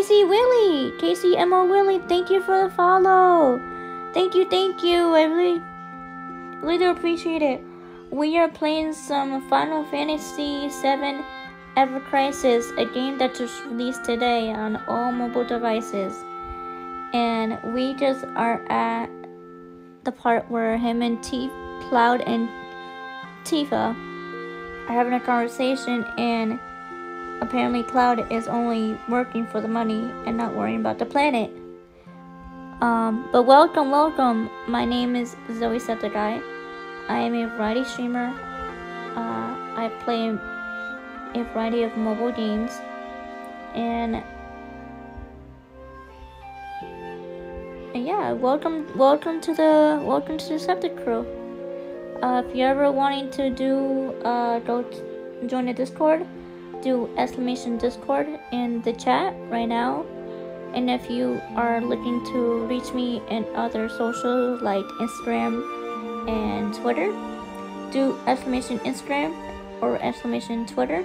Speaker 1: Casey Willie! Casey Mo Willie, thank you for the follow! Thank you, thank you. I really, really do appreciate it. We are playing some Final Fantasy VII Ever Crisis, a game that just released today on all mobile devices. And we just are at the part where him and T Cloud and Tifa are having a conversation and apparently Cloud is only working for the money and not worrying about the planet. Um, but welcome, welcome. My name is Zoe Septiceye. I am a variety streamer. Uh, I play a variety of mobile games, and, and yeah, welcome, welcome to the welcome to the Septic Crew. Uh, if you're ever wanting to do, uh, go join the Discord, do exclamation Discord in the chat right now. And if you are looking to reach me in other socials like Instagram and Twitter, do exclamation Instagram or exclamation Twitter,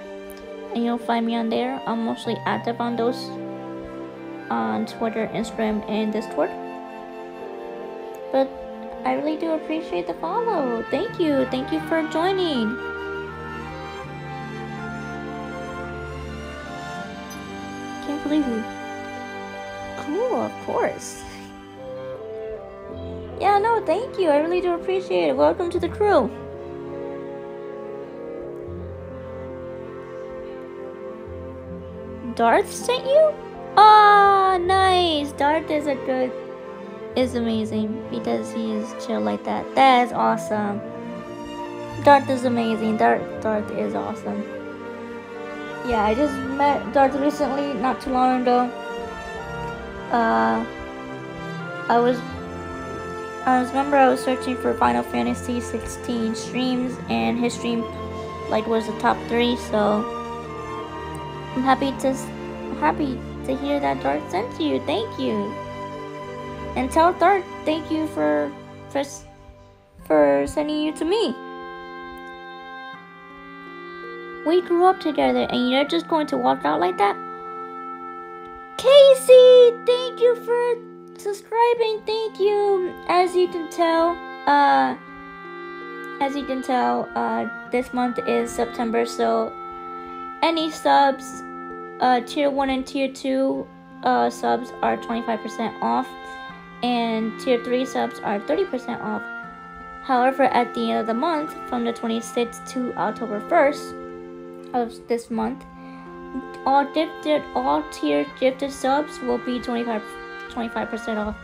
Speaker 1: and you'll find me on there. I'm mostly active on those on Twitter, Instagram, and Discord. But I really do appreciate the follow. Thank you. Thank you for joining. You. Cool, of course. Yeah, no, thank you. I really do appreciate it. Welcome to the crew. Darth sent you? Oh, nice. Darth is a good, is amazing because he is chill like that. That is awesome. Darth is amazing. Darth, Darth is awesome. Yeah, I just met Darth recently, not too long ago. Uh, I was I was remember I was searching for Final Fantasy 16 streams and his stream like was the top three, so I'm happy to I'm happy to hear that Darth sent you. Thank you. And tell Darth thank you for for for sending you to me. We grew up together and you're just going to walk out like that? Casey, thank you for subscribing. Thank you. As you can tell, uh as you can tell, uh this month is September, so any subs uh tier 1 and tier 2 uh subs are 25% off and tier 3 subs are 30% off. However, at the end of the month, from the 26th to October 1st of this month, all gifted, all tier gifted subs will be 25 25% off.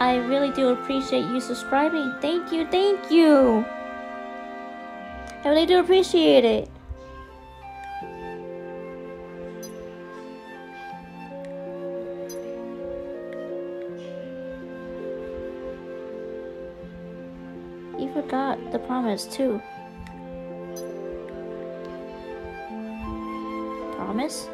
Speaker 1: I really do appreciate you subscribing. Thank you, thank you. I really do appreciate it. You forgot the promise too. Promise?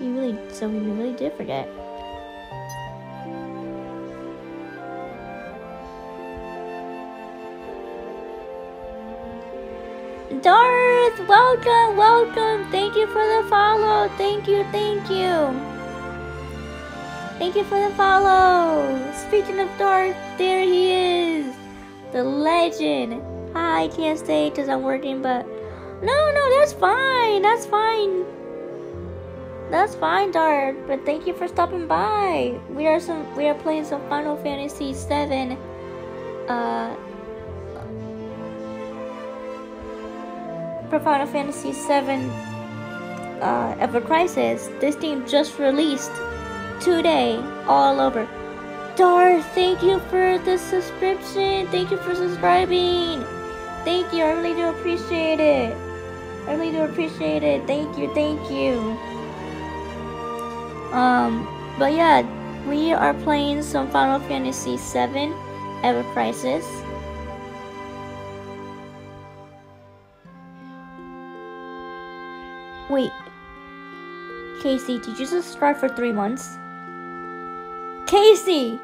Speaker 1: You really, so we really did forget. Darth, welcome, welcome. Thank you for the follow. Thank you, thank you. Thank you for the follow. Speaking of Darth, there he is. The legend. I can't stay because I'm working, but no, no, that's fine. That's fine. That's fine, Darth. But thank you for stopping by. We are some. We are playing some Final Fantasy VII. Uh, for Final Fantasy VII uh, Ever Crisis. This game just released today, all over. Darth, thank you for the subscription. Thank you for subscribing. Thank you. I really do appreciate it. I really do appreciate it. Thank you. Thank you. Um, but yeah, we are playing some Final Fantasy VII Ever Crisis. Wait. Casey, did you subscribe for three months? Casey!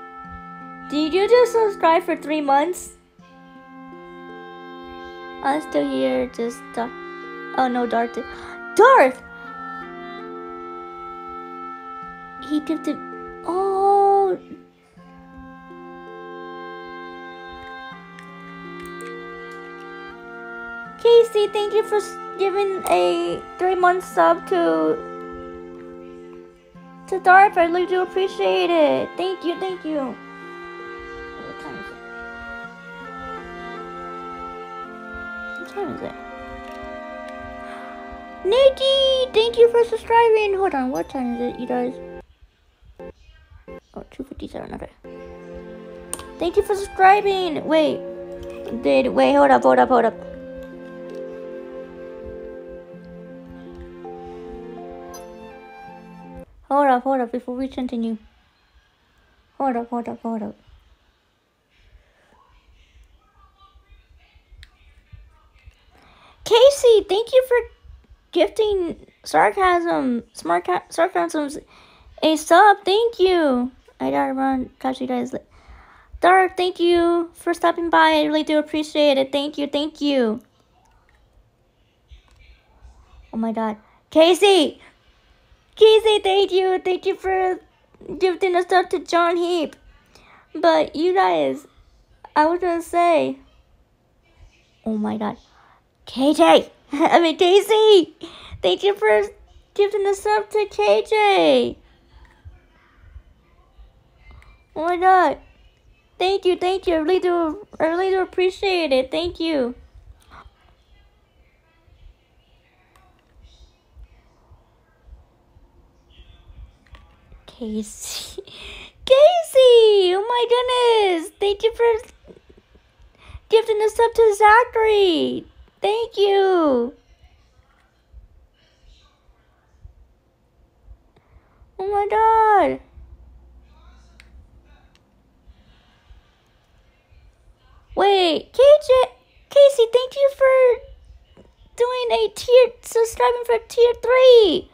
Speaker 1: Did you just subscribe for three months? I'm still here, just uh, Oh no, Darth. Darth! He tipped it. Oh! Casey, thank you for giving a three month sub to to Darth. I really do appreciate it. Thank you, thank you. What time is it? What time is it? Nikki, thank you for subscribing. Hold on, what time is it, you guys? Oh, 257, okay. Thank you for subscribing. Wait, did, wait, hold up, hold up, hold up. Hold up, hold up, before we continue. Hold up, hold up, hold up. Casey, thank you for gifting sarcasm, smart ca- sarcasms a sub. Thank you. I gotta run. Catch you guys. Darth, thank you for stopping by. I really do appreciate it. Thank you, thank you. Oh my god. Casey! Casey, thank you. Thank you for gifting the stuff to John Heap. But you guys, I was gonna say. Oh my god. KJ! I mean, Casey! Thank you for gifting the stuff to KJ! Oh my god. Thank you, thank you. I really do, I really do appreciate it. Thank you. Casey. Casey! Oh my goodness! Thank you for gifting this up to Zachary. Thank you. Oh my god. Wait, KJ, Casey, thank you for doing a tier, subscribing for tier three.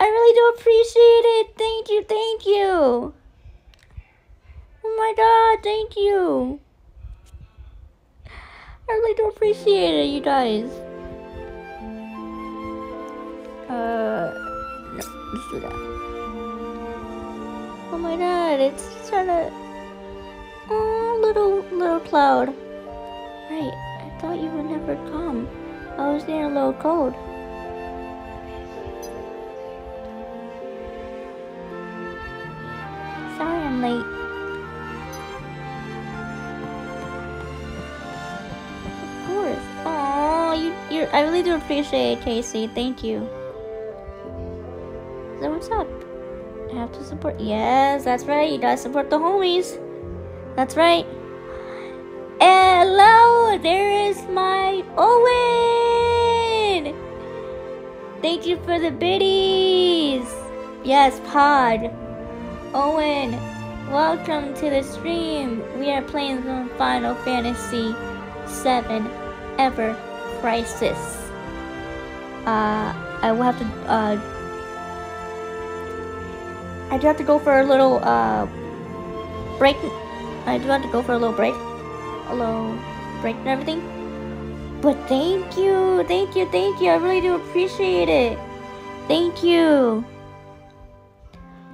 Speaker 1: I really do appreciate it. Thank you, thank you. Oh my god, thank you. I really do appreciate it, you guys. Uh, no, let's do that. Oh my god, it's trying to. Oh, little little cloud. Right, I thought you would never come. I was getting a little cold. Sorry, I'm late. Of course. You, you. I really do appreciate it, Casey. Thank you. So what's up? I have to support. Yes, that's right. You gotta support the homies. That's right. Hello, there is my Owen. Thank you for the biddies. Yes, Pod. Owen, welcome to the stream. We are playing some Final Fantasy VII Ever Crisis. Uh, I will have to. Uh, I do have to go for a little uh break. I do have to go for a little break, a little break and everything. But thank you, thank you, thank you. I really do appreciate it. Thank you.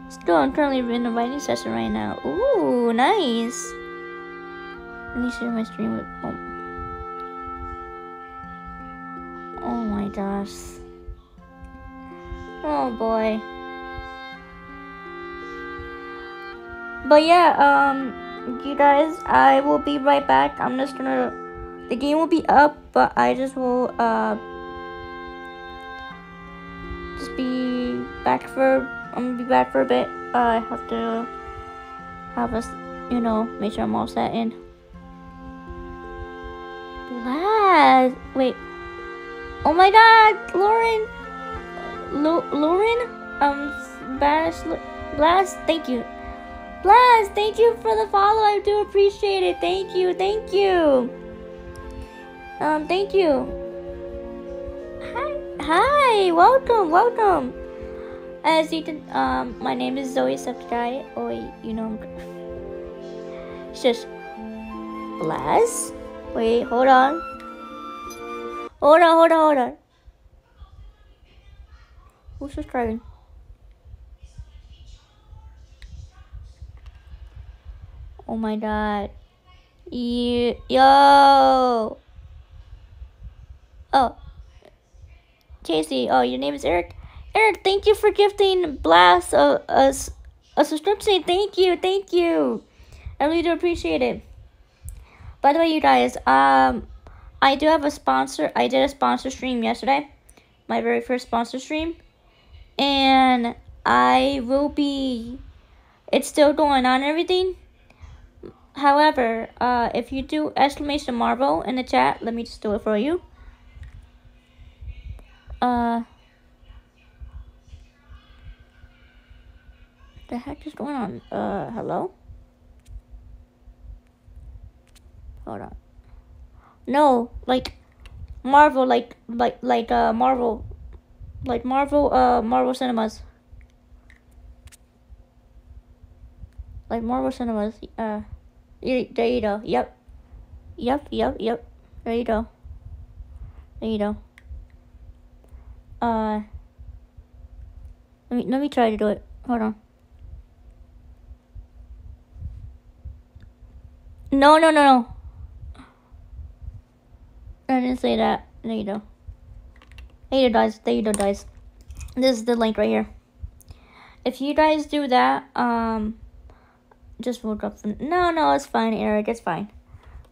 Speaker 1: Still, I'm currently in a writing session right now. Ooh, nice. Let me share my stream with. Oh, oh my gosh. Oh boy. But yeah, um, you guys, I will be right back. I'm just gonna. The game will be up, but I just will, uh, just be back for. I'm gonna be back for a bit. Uh, I have to have us, you know, make sure I'm all set in. Blast! Wait. Oh my god, Lauren! Lo- Lauren? Um, Bash, Blast, thank you. Blast, thank you for the follow. I do appreciate it. Thank you, thank you. Um, thank you. Hi, hi, welcome, welcome. As you can, um, my name is Zoe Septai. Oh, you know, it's just Blast. Wait, hold on. Hold on, hold on, hold on. Who's subscribing? Oh my god. You, yo. Oh. Casey, oh, your name is Eric. Eric, thank you for gifting Blast a, a, a subscription. Thank you, thank you. I really do appreciate it. By the way, you guys, um, I do have a sponsor. I did a sponsor stream yesterday, my very first sponsor stream, and I will be. It's still going on everything. However, uh, if you do exclamation Marvel in the chat, let me just do it for you. Uh, the heck is going on? Uh, hello? Hold on. No, like Marvel, like like like uh Marvel, like Marvel, uh Marvel Cinemas. Like Marvel Cinemas, uh. There you go. Yep. Yep, yep, yep. There you go. There you go. Uh, let me let me try to do it. Hold on. No, no, no, no. I didn't say that. There you go. There you go, guys. There you go, guys. This is the link right here. If you guys do that, um, just woke up from. No, no, it's fine, Eric. It's fine.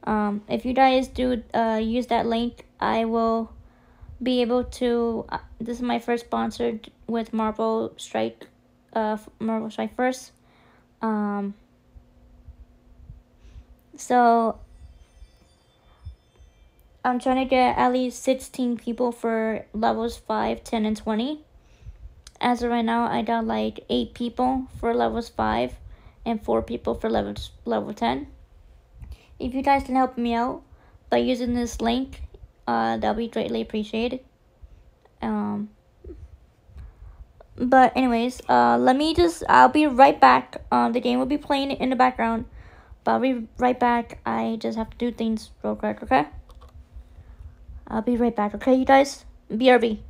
Speaker 1: Um, if you guys do uh, use that link, I will be able to. Uh, this is my first sponsored with Marvel Strike, uh, Marvel Strike Force. Um, so I'm trying to get at least 16 people for levels 5, 10, and 20. as of right now, I got like eight people for levels five, and four people for levels level ten. If you guys can help me out by using this link, uh, that'll be greatly appreciated. Um, but anyways, uh, let me just, I'll be right back. Um, the game will be playing in the background, but I'll be right back. I just have to do things real quick, okay? I'll be right back, okay, you guys? BRB.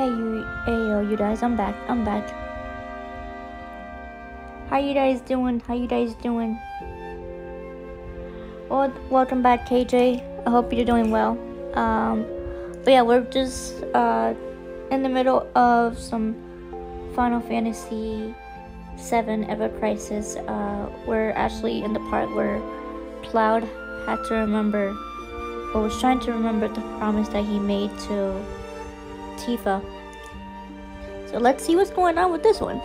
Speaker 1: Hey you, hey yo, you guys, I'm back, I'm back. How you guys doing? How you guys doing? Well, welcome back, KJ. I hope you're doing well. Um, but yeah, we're just uh in the middle of some Final Fantasy VII Ever Crisis. Uh, we're actually in the part where Cloud had to remember, or was trying to remember the promise that he made to Tifa. So let's see what's going on with this one.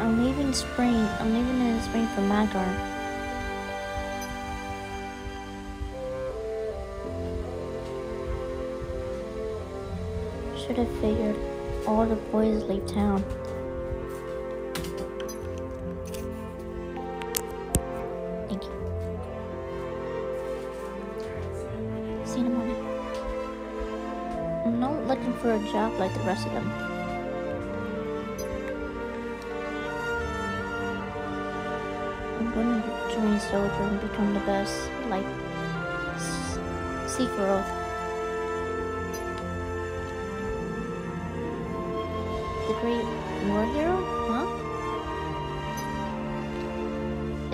Speaker 1: I'm leaving spring. I'm leaving in the spring for Midgar. Should have figured all the boys leave town. Thank you. See you in the morning. I'm not looking for a job like the rest of them. I'm gonna join soldier and become the best, like Sephiroth. Great war hero? Huh?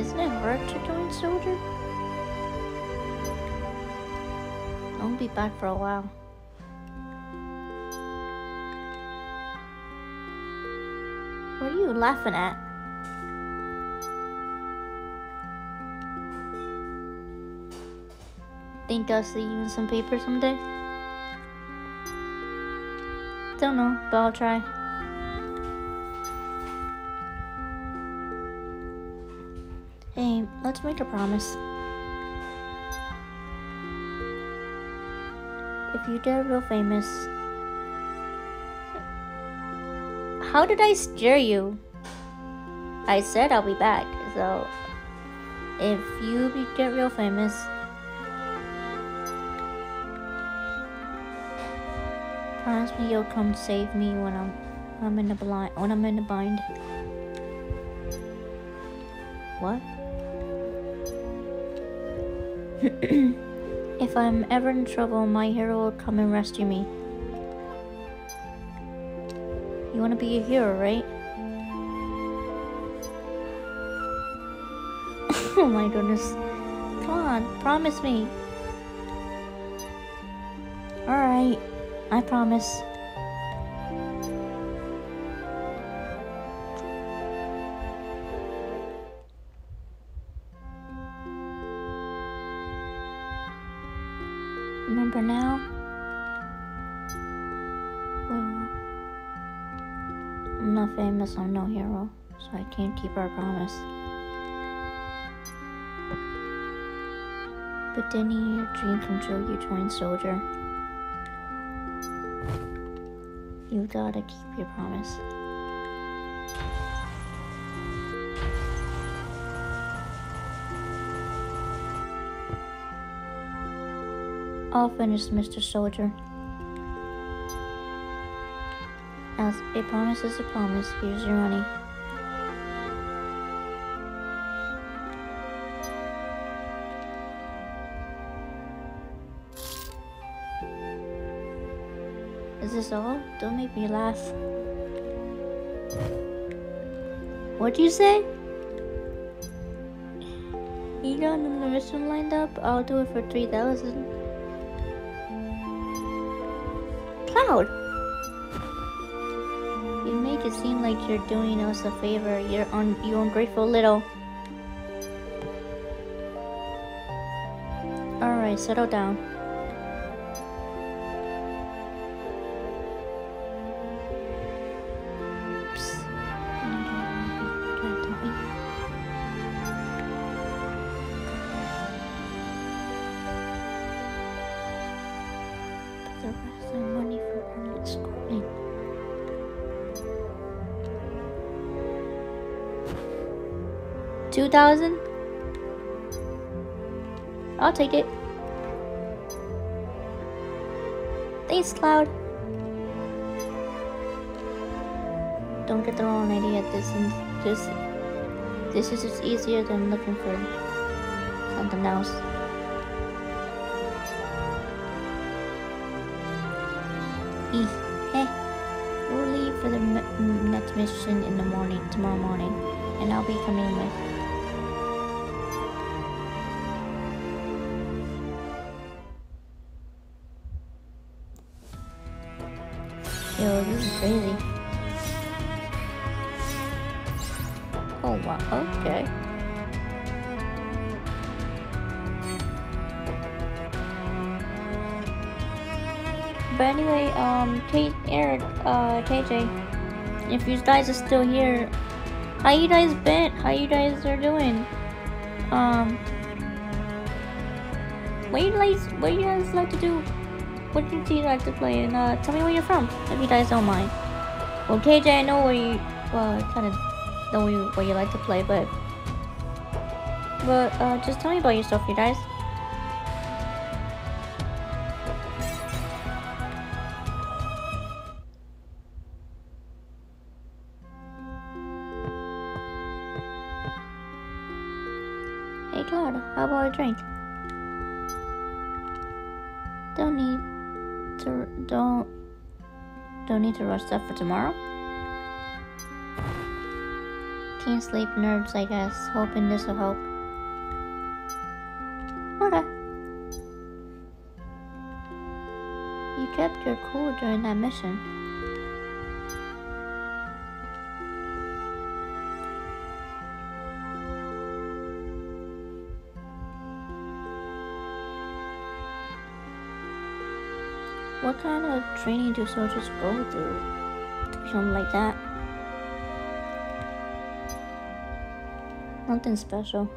Speaker 1: Isn't it hard to join soldier? I'll be back for a while. What are you laughing at? Think I'll see you in some paper someday? Don't know, but I'll try. A promise. If you get real famous. How did I scare you? I said I'll be back, so if you get real famous, promise me you'll come save me when I'm I'm in the blind when I'm in the bind. if I'm ever in trouble, my hero will come and rescue me. You wanna be a hero, right? oh my goodness. Come on, promise me. Alright, I promise. Keep our promise. But didn't your dream come true? You joined soldier. You gotta keep your promise. I'll finish, Mr. Soldier. As a promise is a promise, here's your money. Me laugh. What'd you say? You got another mission lined up? I'll do it for 3000 Cloud! You make it seem like you're doing us a favor. You're un you ungrateful little. Alright, settle down. 2000? I'll take it. Thanks, Cloud. Don't get the wrong idea. This is just this is just easier than looking for something else. Crazy. Oh wow, okay. But anyway, um, Kate, Eric, uh, KJ, if you guys are still here, how you guys been? How you guys are doing? Um, what you guys, what you guys like to do? What do you like to play? And uh, tell me where you're from, if you guys don't mind. Well, KJ, I know where you, well, kind of know where you, where you like to play, but, but uh, just tell me about yourself, you guys. Stuff for tomorrow. Can't sleep nerves, I guess. Hoping this will help. Okay. You kept your cool during that mission. What kind of training do soldiers go through become like that? Nothing special.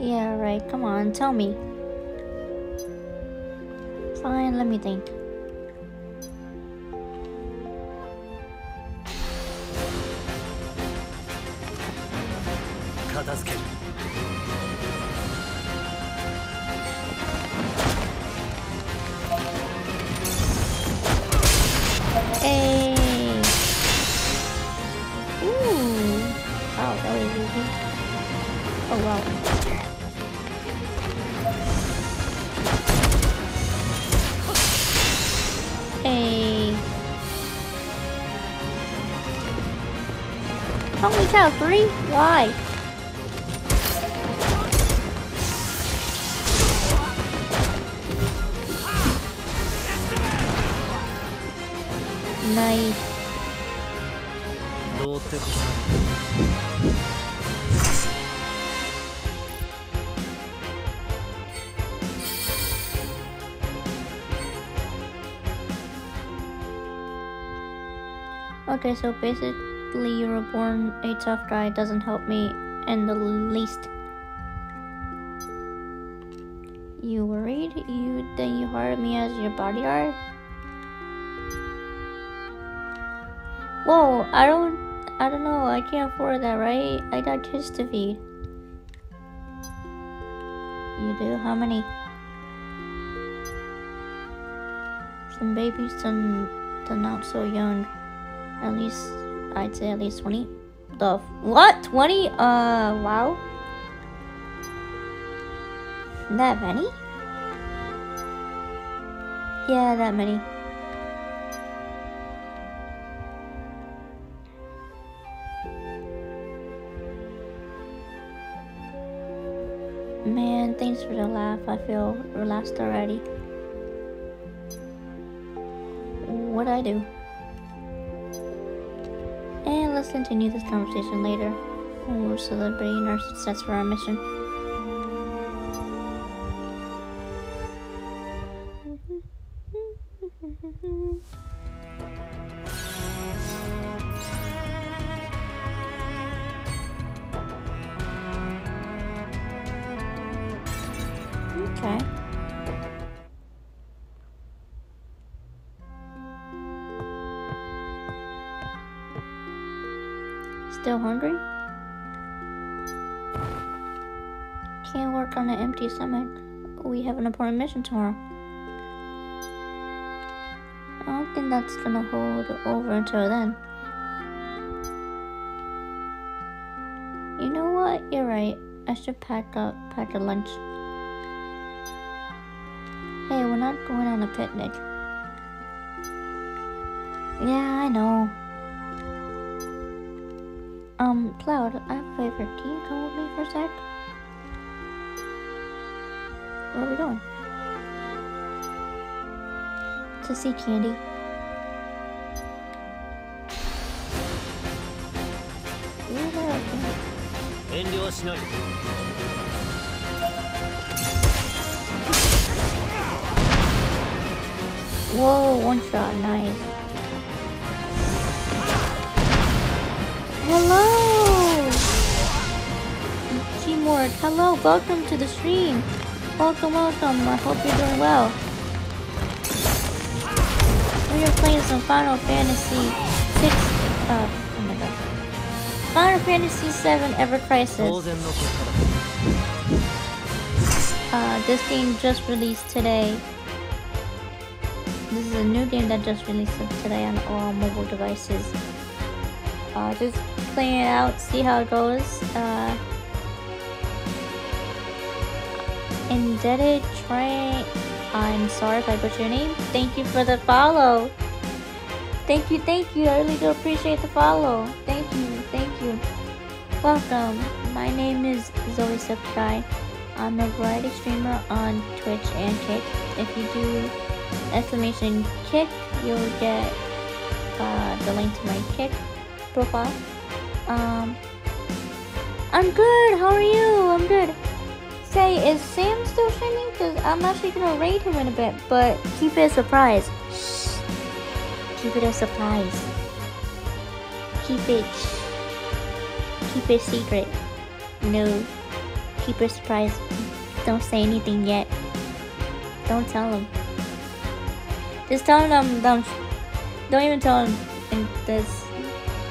Speaker 1: Yeah, right. Come on, tell me. Fine, let me think. Why? Nice. Okay, so basic basically you were born a tough guy doesn't help me in the least. You worried? You then you hired me as your bodyguard? Whoa, I don't I don't know, I can't afford that, right? I got kids to feed. You do? How many? Some babies, some to not so young. At least, I'd say at least 20. The what? 20? Uh, wow. That many? Yeah, that many. Man, thanks for the laugh. I feel relaxed already. What'd I do? Let's continue this conversation later we're celebrating our success for our mission. Mission tomorrow. I don't think that's gonna hold over until then. You know what? You're right. I should pack up, pack a lunch. Hey, we're not going on a picnic. Yeah, I know. Um, Cloud, I have a favor. Can you come with me for a sec? Where are we going? to see Candy. Whoa, one shot, nice. Hello! Teamwork, hello, welcome to the stream. Welcome, welcome, I hope you're doing well we are playing some Final Fantasy 6, uh, oh my god. Final Fantasy 7 Ever Crisis. Uh, this game just released today. This is a new game that just released today on all mobile devices. Uh, just playing it out, see how it goes. Uh, indebted train I'm sorry if I butchered your name. Thank you for the follow. Thank you, thank you. I really do appreciate the follow. Thank you, thank you. Welcome. My name is Zoe Septic. I'm a variety streamer on Twitch and Kick. If you do exclamation kick, you'll get uh, the link to my Kick profile. Um, I'm good. How are you? I'm good. Say, is Sam still streaming? Cause I'm actually gonna raid him in a bit, but keep it a surprise. Shh. Keep it a surprise. Keep it. Keep it secret. No. Keep it a surprise. Don't say anything yet. Don't tell him. Just tell him I'm, I'm don't even tell him and this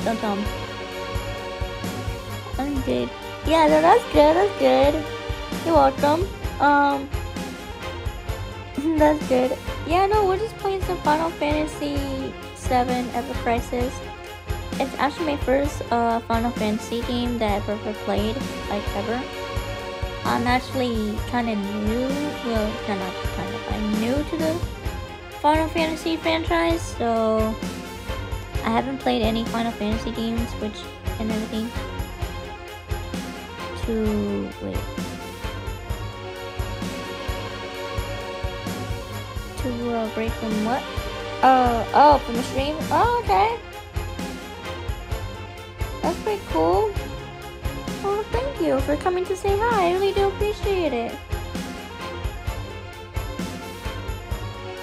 Speaker 1: don't tell him. I'm good. Yeah, no, that's good, that's good. You're welcome. Um that's good. Yeah, no, we're just playing some Final Fantasy 7 Ever Crisis. It's actually my first uh, Final Fantasy game that I've ever played, like ever. I'm actually kind of new. Well, no, not kind of. I'm new to the Final Fantasy franchise, so I haven't played any Final Fantasy games, which and everything. To wait. To uh, break from what? Uh, oh, from the stream? Oh, okay. That's pretty cool. Well, thank you for coming to say hi. I really do appreciate it.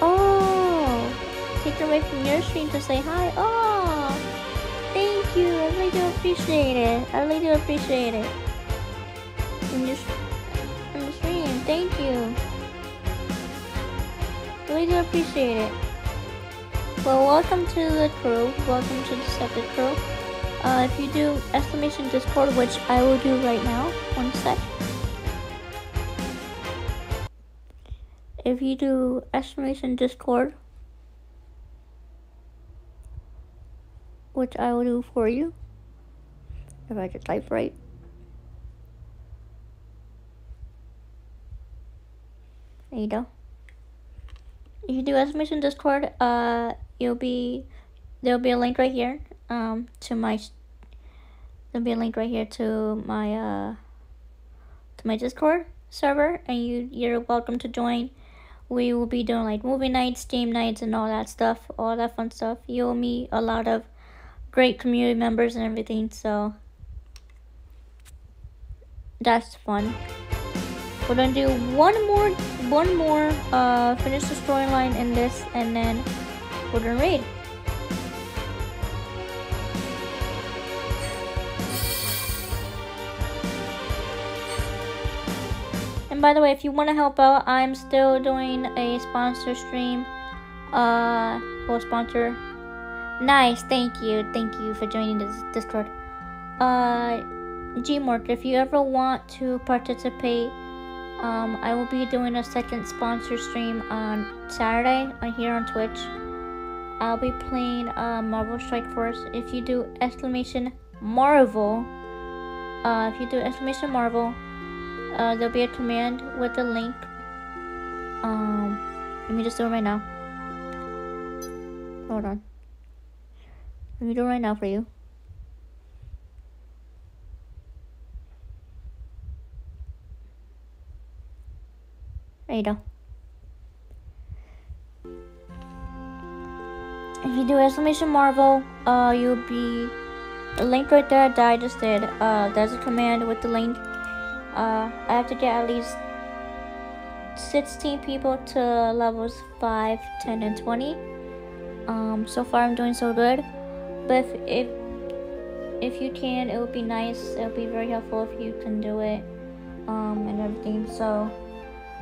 Speaker 1: Oh, take away from your stream to say hi. Oh, thank you. I really do appreciate it. I really do appreciate it. From your Really do appreciate it. Well, welcome to the crew. Welcome to the second crew. Uh, if you do exclamation Discord, which I will do right now, one sec. If you do exclamation Discord, which I will do for you, if I could type right. There you go. If you do exclamation Discord, uh, you'll be there'll be a link right here um to my there'll be a link right here to my uh to my discord server and you you're welcome to join. We will be doing like movie nights game nights and all that stuff all that fun stuff. You'll meet a lot of great community members and everything so that's fun. We're gonna do one more one more uh finish the storyline in this and then gonna raid And by the way, if you want to help out, I'm still doing a sponsor stream. Uh, well, sponsor. Nice, thank you, thank you for joining this Discord. Uh, Gmork, if you ever want to participate, um, I will be doing a second sponsor stream on Saturday on here on Twitch. I'll be playing uh, Marvel Strike Force. If you do exclamation Marvel, uh, if you do exclamation Marvel, uh, there'll be a command with a link. Um, let me just do it right now. Hold on. Let me do it right now for you. There you go. If you do exclamation Marvel, uh, you'll be the link right there that I just did. Uh, there's a command with the link. Uh, I have to get at least 16 people to levels 5, 10, and 20. Um, so far I'm doing so good. But if, if if you can, it would be nice. It would be very helpful if you can do it, um, and everything. So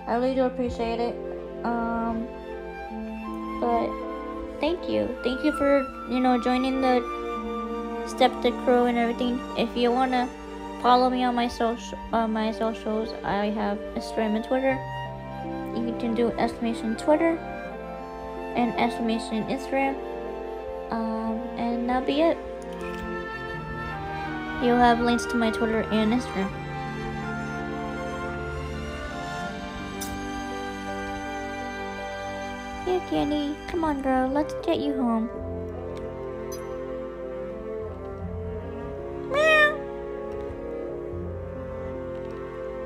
Speaker 1: I really do appreciate it. Um, but thank you, thank you for you know joining the Septic crew and everything. If you wanna follow me on my social uh, my socials, I have Instagram and Twitter. You can do exclamation Twitter and exclamation Instagram. Um, and that'll be it. You'll have links to my Twitter and Instagram. Candy. Come on, girl. Let's get you home. Meow.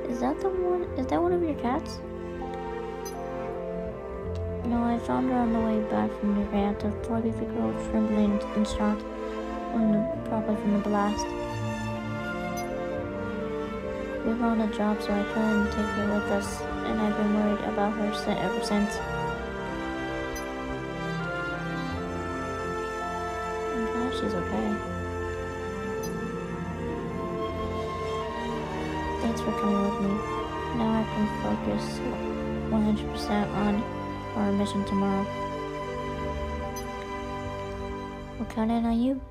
Speaker 1: Is that the one? Is that one of your cats? No, I found her on the way back from the grant. The probably the girl trembling and from the, probably from the blast. We were on a job, so I couldn't take her with us, and I've been worried about her ever since. For coming with me. Now I can focus 100% on our mission tomorrow. We're counting on you.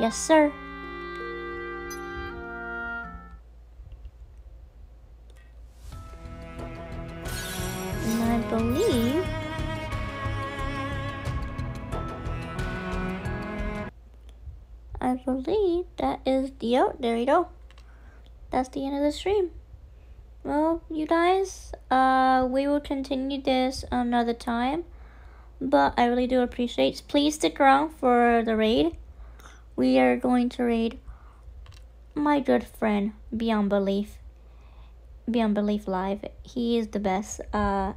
Speaker 1: Yes, sir. Oh there you go. That's the end of the stream. Well, you guys, uh, we will continue this another time. But I really do appreciate. Please stick around for the raid. We are going to raid my good friend Beyond Belief. Beyond Belief Live. He is the best. Uh,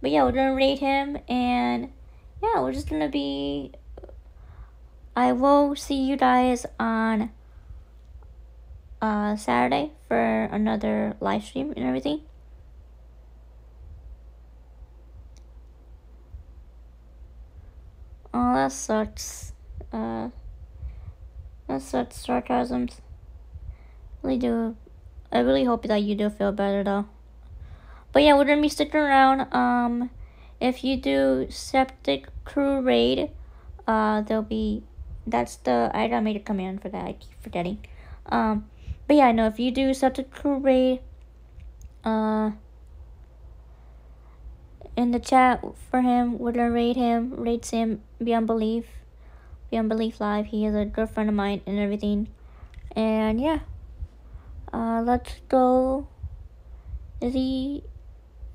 Speaker 1: but yeah, we're gonna raid him, and yeah, we're just gonna be. I will see you guys on uh, Saturday for another live stream and everything. Oh, that sucks. Uh, that sucks, sarcasms. Really do. I really hope that you do feel better though. But yeah, we're gonna be sticking around. Um, if you do Septic Crew Raid, uh, there'll be. That's the I gotta make a command for that. I keep forgetting. Um, but yeah, no, if you do Raid, uh, in the chat for him, we're gonna him, raid him Beyond Belief, Beyond Belief Live. He is a good friend of mine and everything. And yeah, uh, let's go. Is he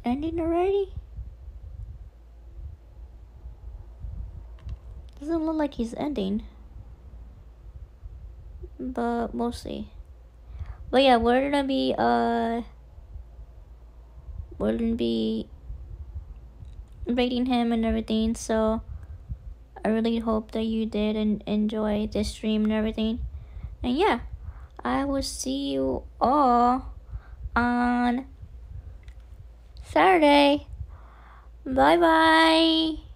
Speaker 1: ending already? Doesn't look like he's ending. But we'll see. But yeah, we're gonna be uh we're gonna be rating him and everything, so I really hope that you did and enjoy this stream and everything. And yeah, I will see you all on Saturday. Bye bye.